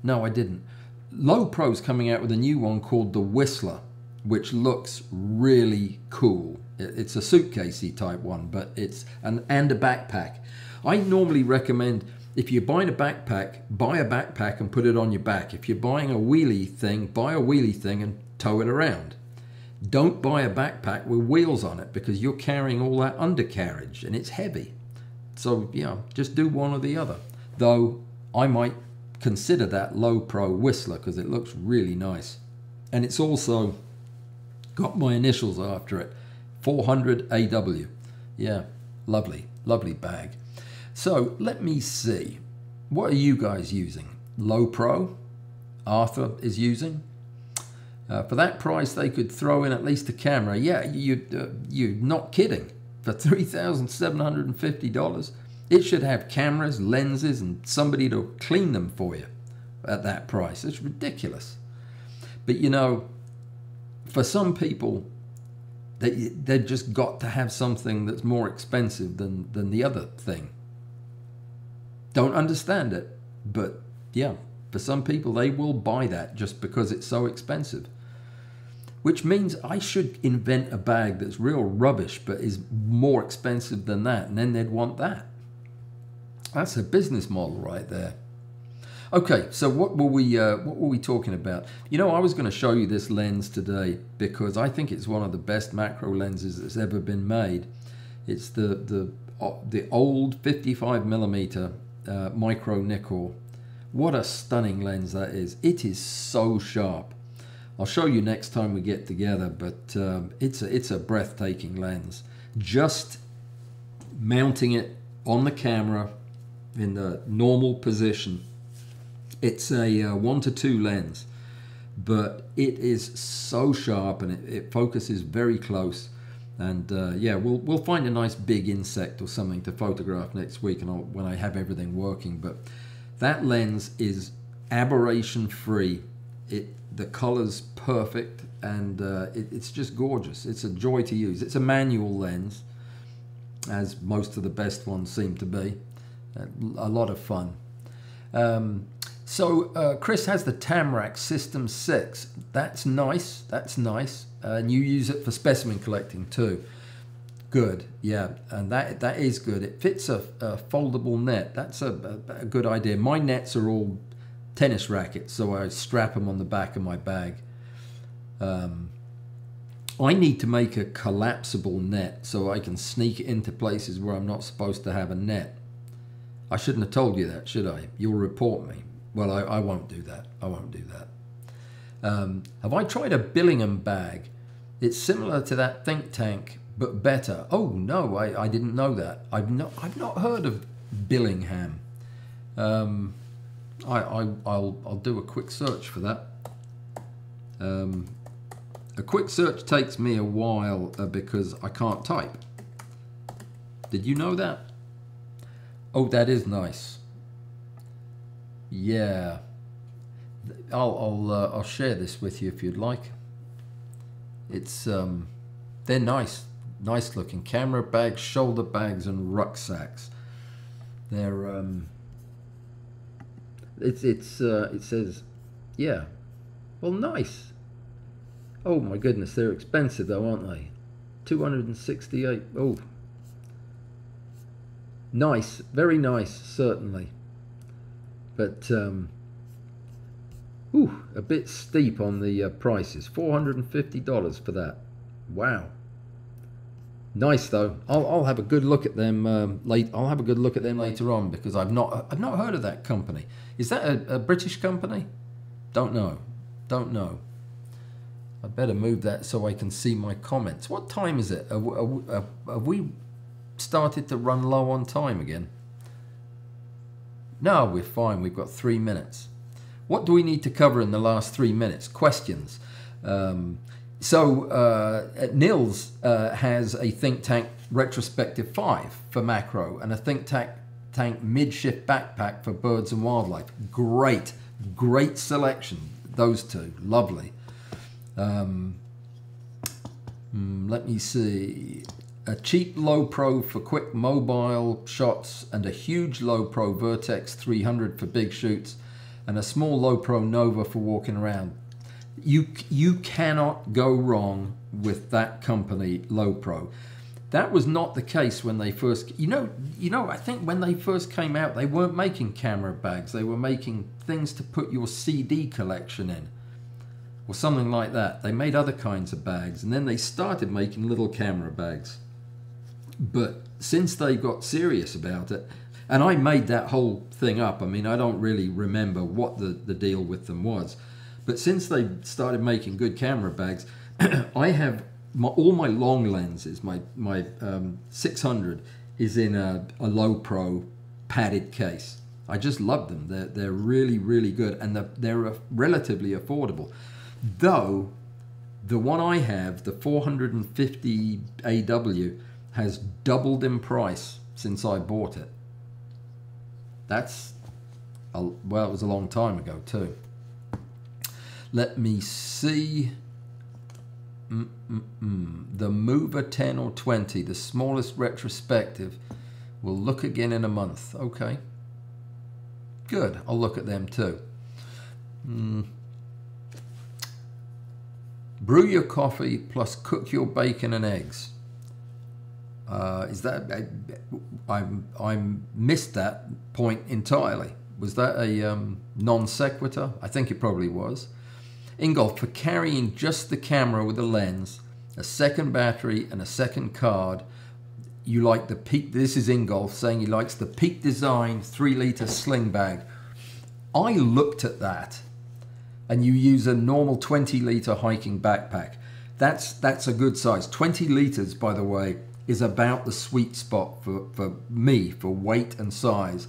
No, I didn't. Lowepro's coming out with a new one called the Whistler, which looks really cool. It's a suitcasey type one, but it's an and a backpack. I normally recommend if you're buying a backpack, buy a backpack and put it on your back. If you're buying a wheelie thing, buy a wheelie thing and tow it around. Don't buy a backpack with wheels on it because you're carrying all that undercarriage and it's heavy. So, yeah, just do one or the other. Though I might consider that Lowepro Whistler because it looks really nice. And it's also got my initials after it 400 AW. Yeah, lovely, lovely bag. So let me see. What are you guys using? Lowepro? Arthur is using? Uh, for that price, they could throw in at least a camera. Yeah, you, uh, you're not kidding. For $3,750, it should have cameras, lenses, and somebody to clean them for you at that price. It's ridiculous. But you know, for some people, they, they've just got to have something that's more expensive than, than the other thing. Don't understand it, but yeah, for some people, they will buy that just because it's so expensive. Which means I should invent a bag that's real rubbish but is more expensive than that, and then they'd want that. That's a business model right there. Okay, so what were we uh, what were we talking about? You know, I was going to show you this lens today because I think it's one of the best macro lenses that's ever been made. It's the the uh, the old 55 millimeter uh, micro Nikkor. What a stunning lens that is! It is so sharp. I'll show you next time we get together, but um, it's a it's a breathtaking lens. Just mounting it on the camera in the normal position it's a uh, one to two lens, but it is so sharp and it, it focuses very close. And uh, yeah, we'll we'll find a nice big insect or something to photograph next week, and I'll, when I have everything working. But that lens is aberration free. It the color's perfect, and uh, it, it's just gorgeous. It's a joy to use. It's a manual lens, as most of the best ones seem to be. A lot of fun. Um, so uh, Chris has the Tamrac System 6. That's nice. That's nice. Uh, and you use it for specimen collecting too. Good, yeah, and that that is good. It fits a, a foldable net. That's a, a, good idea. My nets are all tennis rackets, so I strap them on the back of my bag. Um, I need to make a collapsible net so I can sneak it into places where I'm not supposed to have a net. I shouldn't have told you that, should I? You'll report me. Well, I, I won't do that. I won't do that. Um, have I tried a Billingham bag? It's similar to that think tank, but better. Oh no, I, I didn't know that. I've not I've not heard of Billingham. Um, I, I will I'll do a quick search for that. Um, a quick search takes me a while uh, because I can't type. Did you know that? Oh, that is nice. Yeah. I'll I'll uh, I'll share this with you if you'd like. It's um, they're nice, nice looking camera bags, shoulder bags, and rucksacks. They're um, it's it's uh, it says, yeah, well, nice. Oh my goodness, they're expensive though, aren't they? Two hundred and sixty-eight. Oh, nice, very nice, certainly but um, ooh, a bit steep on the uh, prices. $450 for that. Wow. Nice though. I'll, I'll have a good look at them um, late. I'll have a good look at them later on because I've not I've not heard of that company. Is that a, a British company? Don't know. Don't know. I better move that so I can see my comments. What time is it? Have, have we started to run low on time again? No, we're fine. We've got three minutes. What do we need to cover in the last three minutes? Questions. Um, so uh, Nils uh, has a think tank retrospective 5 for macro and a think tank tank MindShift backpack for birds and wildlife. Great, great selection. Those two, lovely. Um, hmm, let me see a cheap Lowepro for quick mobile shots and a huge Lowepro Vertex 300 for big shoots and a small Lowepro Nova for walking around. You, you cannot go wrong with that company Lowepro. That was not the case when they first, you know, you know, I think when they first came out, they weren't making camera bags. They were making things to put your CD collection in or something like that. They made other kinds of bags and then they started making little camera bags. But since they got serious about it, and I made that whole thing up, I mean, I don't really remember what the, the deal with them was. But since they started making good camera bags, I have my, all my long lenses, my my um, 600 is in a, a Lowepro padded case. I just love them. They're they're really really good and they're, they're relatively affordable. Though the one I have, the 450 AW, has doubled in price since I bought it. That's a, well, it was a long time ago too. Let me see. Mm -mm -mm. The Mover 10 or 20, the smallest retrospective. We'll look again in a month. Okay. Good. I'll look at them too. Mm. Brew your coffee plus cook your bacon and eggs. Uh, is that I, I, I missed that point entirely. Was that a um, non sequitur? I think it probably was. Ingolf, for carrying just the camera with a lens, a second battery, and a second card, you like the Peak. This is Ingolf saying he likes the Peak Design 3 litre sling bag. I looked at that, and you use a normal 20 litre hiking backpack. That's, that's a good size. 20 litres, by the way, is about the sweet spot for, for me for weight and size.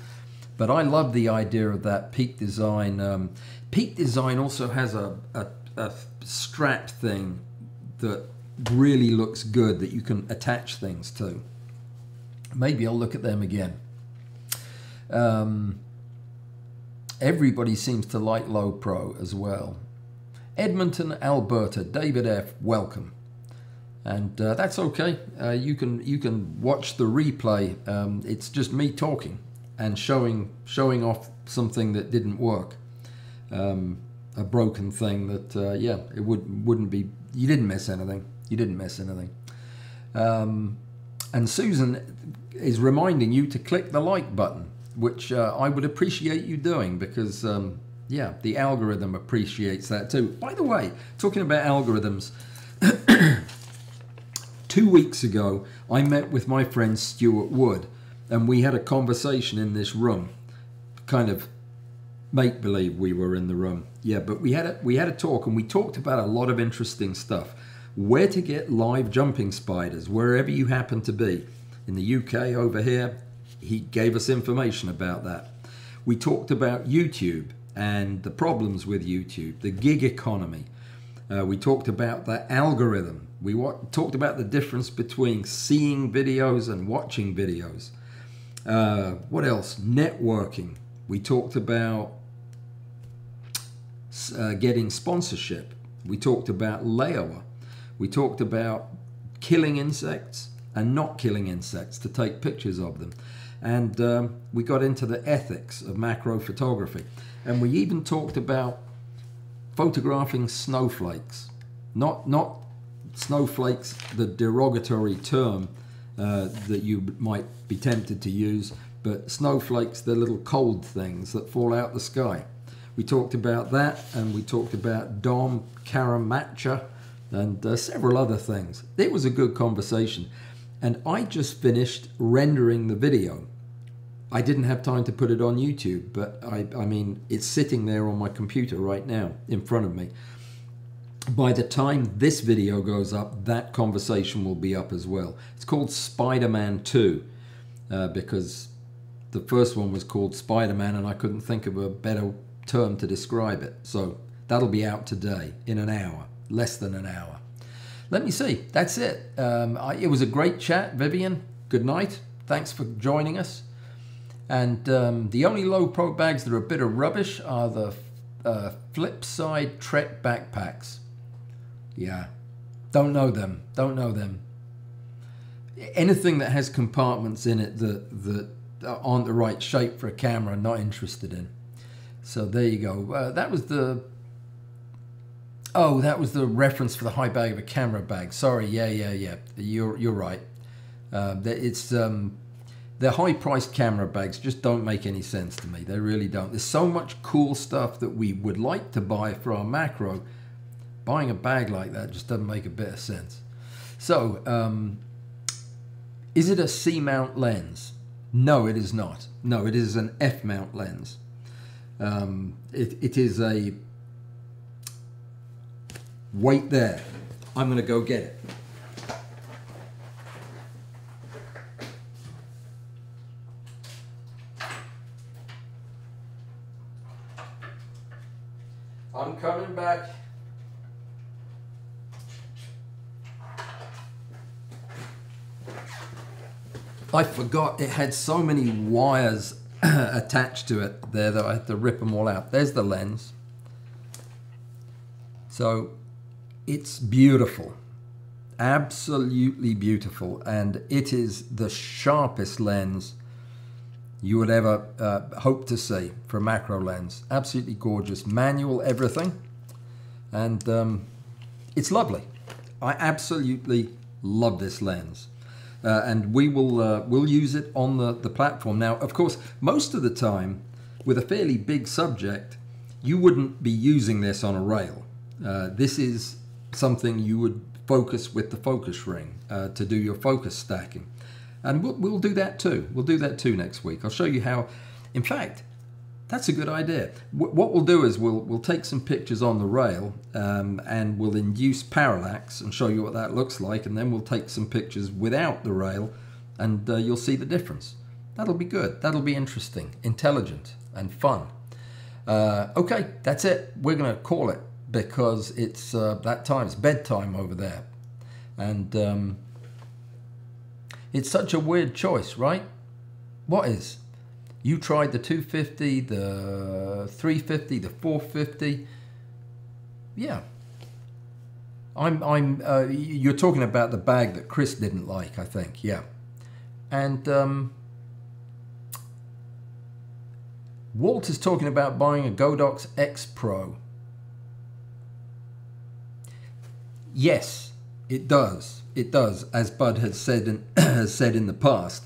But I love the idea of that Peak Design. Um, Peak Design also has a, a, a strap thing that really looks good that you can attach things to. Maybe I'll look at them again. Um, everybody seems to like Lowepro as well. Edmonton, Alberta, David F. Welcome, and uh, that's okay. Uh, you can you can watch the replay. Um, it's just me talking and showing showing off something that didn't work, um, a broken thing that uh, yeah it would wouldn't be. You didn't miss anything. You didn't miss anything. Um, and Susan is reminding you to click the like button, which uh, I would appreciate you doing because um, yeah, the algorithm appreciates that too. By the way, talking about algorithms. two weeks ago, I met with my friend Stuart Wood, and we had a conversation in this room, kind of make believe we were in the room. Yeah, but we had a, we had a talk and we talked about a lot of interesting stuff. Where to get live jumping spiders wherever you happen to be. In the UK over here, he gave us information about that. We talked about YouTube and the problems with YouTube, the gig economy. Uh, we talked about the algorithm. We talked about the difference between seeing videos and watching videos. Uh, what else? Networking. We talked about uh, getting sponsorship. We talked about layover. We talked about killing insects and not killing insects to take pictures of them. And um, we got into the ethics of macro photography. And we even talked about photographing snowflakes. Not, not snowflakes, the derogatory term uh, that you might be tempted to use, but snowflakes, they're little cold things that fall out the sky. We talked about that, and we talked about Dom Karamacha and uh, several other things. It was a good conversation, and I just finished rendering the video. I didn't have time to put it on YouTube, but I, I mean, it's sitting there on my computer right now in front of me by the time this video goes up, that conversation will be up as well. It's called Spider-Man 2 uh, because the first one was called Spider-Man and I couldn't think of a better term to describe it. So that'll be out today in an hour, less than an hour. Let me see. That's it. Um, I, it was a great chat, Vivian. Good night. Thanks for joining us. And um, the only Lowepro bags that are a bit of rubbish are the uh, Flipside Trek backpacks. Yeah. Don't know them. Don't know them. Anything that has compartments in it that, that aren't the right shape for a camera, not interested in. So there you go. Uh, that was the. Oh, that was the reference for the high bag of a camera bag. Sorry. Yeah, yeah, yeah. You're you're right. Uh, it's um, the high priced camera bags just don't make any sense to me. They really don't. There's so much cool stuff that we would like to buy for our macro buying a bag like that just doesn't make a bit of sense. So, um, is it a C mount lens? No, it is not. No, it is an F mount lens. Um, it, it is a wait there. I'm going to go get it. I'm coming back. I forgot it had so many wires attached to it there that I had to rip them all out. There's the lens. So it's beautiful, absolutely beautiful, and it is the sharpest lens you would ever uh, hope to see for a macro lens. Absolutely gorgeous, manual everything, and um, it's lovely. I absolutely love this lens. Uh, and we will uh, we'll use it on the, the platform. Now, of course, most of the time, with a fairly big subject, you wouldn't be using this on a rail. Uh, this is something you would focus with the focus ring uh, to do your focus stacking. And we'll, we'll do that too. We'll do that too next week. I'll show you how, in fact, that's a good idea. W what we'll do is we'll, we'll take some pictures on the rail um, and we'll induce parallax and show you what that looks like. And then we'll take some pictures without the rail and uh, you'll see the difference. That'll be good. That'll be interesting, intelligent, and fun. Uh, okay, that's it. We're going to call it because it's uh, that time. It's bedtime over there. And um, it's such a weird choice, right? What is? You tried the 250, the 350, the 450. Yeah. I'm, I'm, uh, you're talking about the bag that Chris didn't like, I think. Yeah. And um, Walt is talking about buying a Godox X Pro. Yes, it does. It does, as Bud has said in, has said in the past.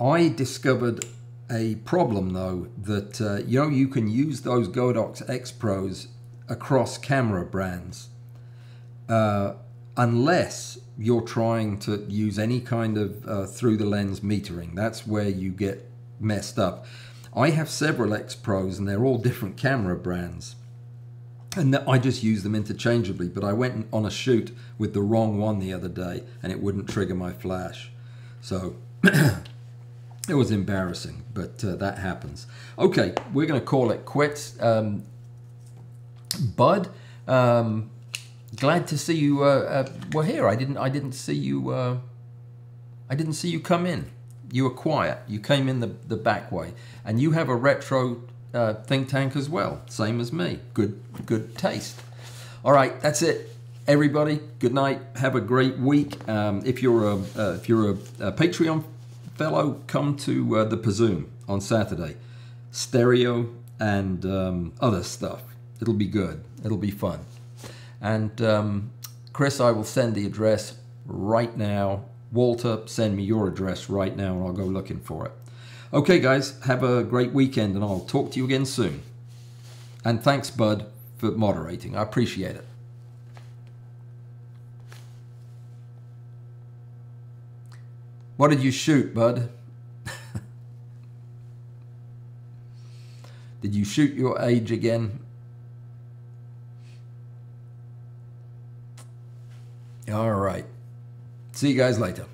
I discovered a problem though that uh, you know you can use those Godox X Pros across camera brands uh, unless you're trying to use any kind of uh, through the lens metering. That's where you get messed up. I have several X Pros and they're all different camera brands. And I just use them interchangeably, but I went on a shoot with the wrong one the other day and it wouldn't trigger my flash. So it was embarrassing, but uh, that happens. Okay, we're going to call it quits. Um, Bud, um, glad to see you uh, uh, were here. I didn't. I didn't see you. Uh, I didn't see you come in. You were quiet. You came in the the back way, and you have a retro uh, think tank as well, same as me. Good, good taste. All right, that's it. Everybody, good night. Have a great week. Um, if you're a uh, if you're a, a Patreon fellow, come to uh, the Pazoom on Saturday. Stereo and um, other stuff. It'll be good. It'll be fun. And um, Chris, I will send the address right now. Walter, send me your address right now and I'll go looking for it. Okay, guys, have a great weekend and I'll talk to you again soon. And thanks, Bud, for moderating. I appreciate it. What did you shoot, bud? did you shoot your age again? All right. See you guys later.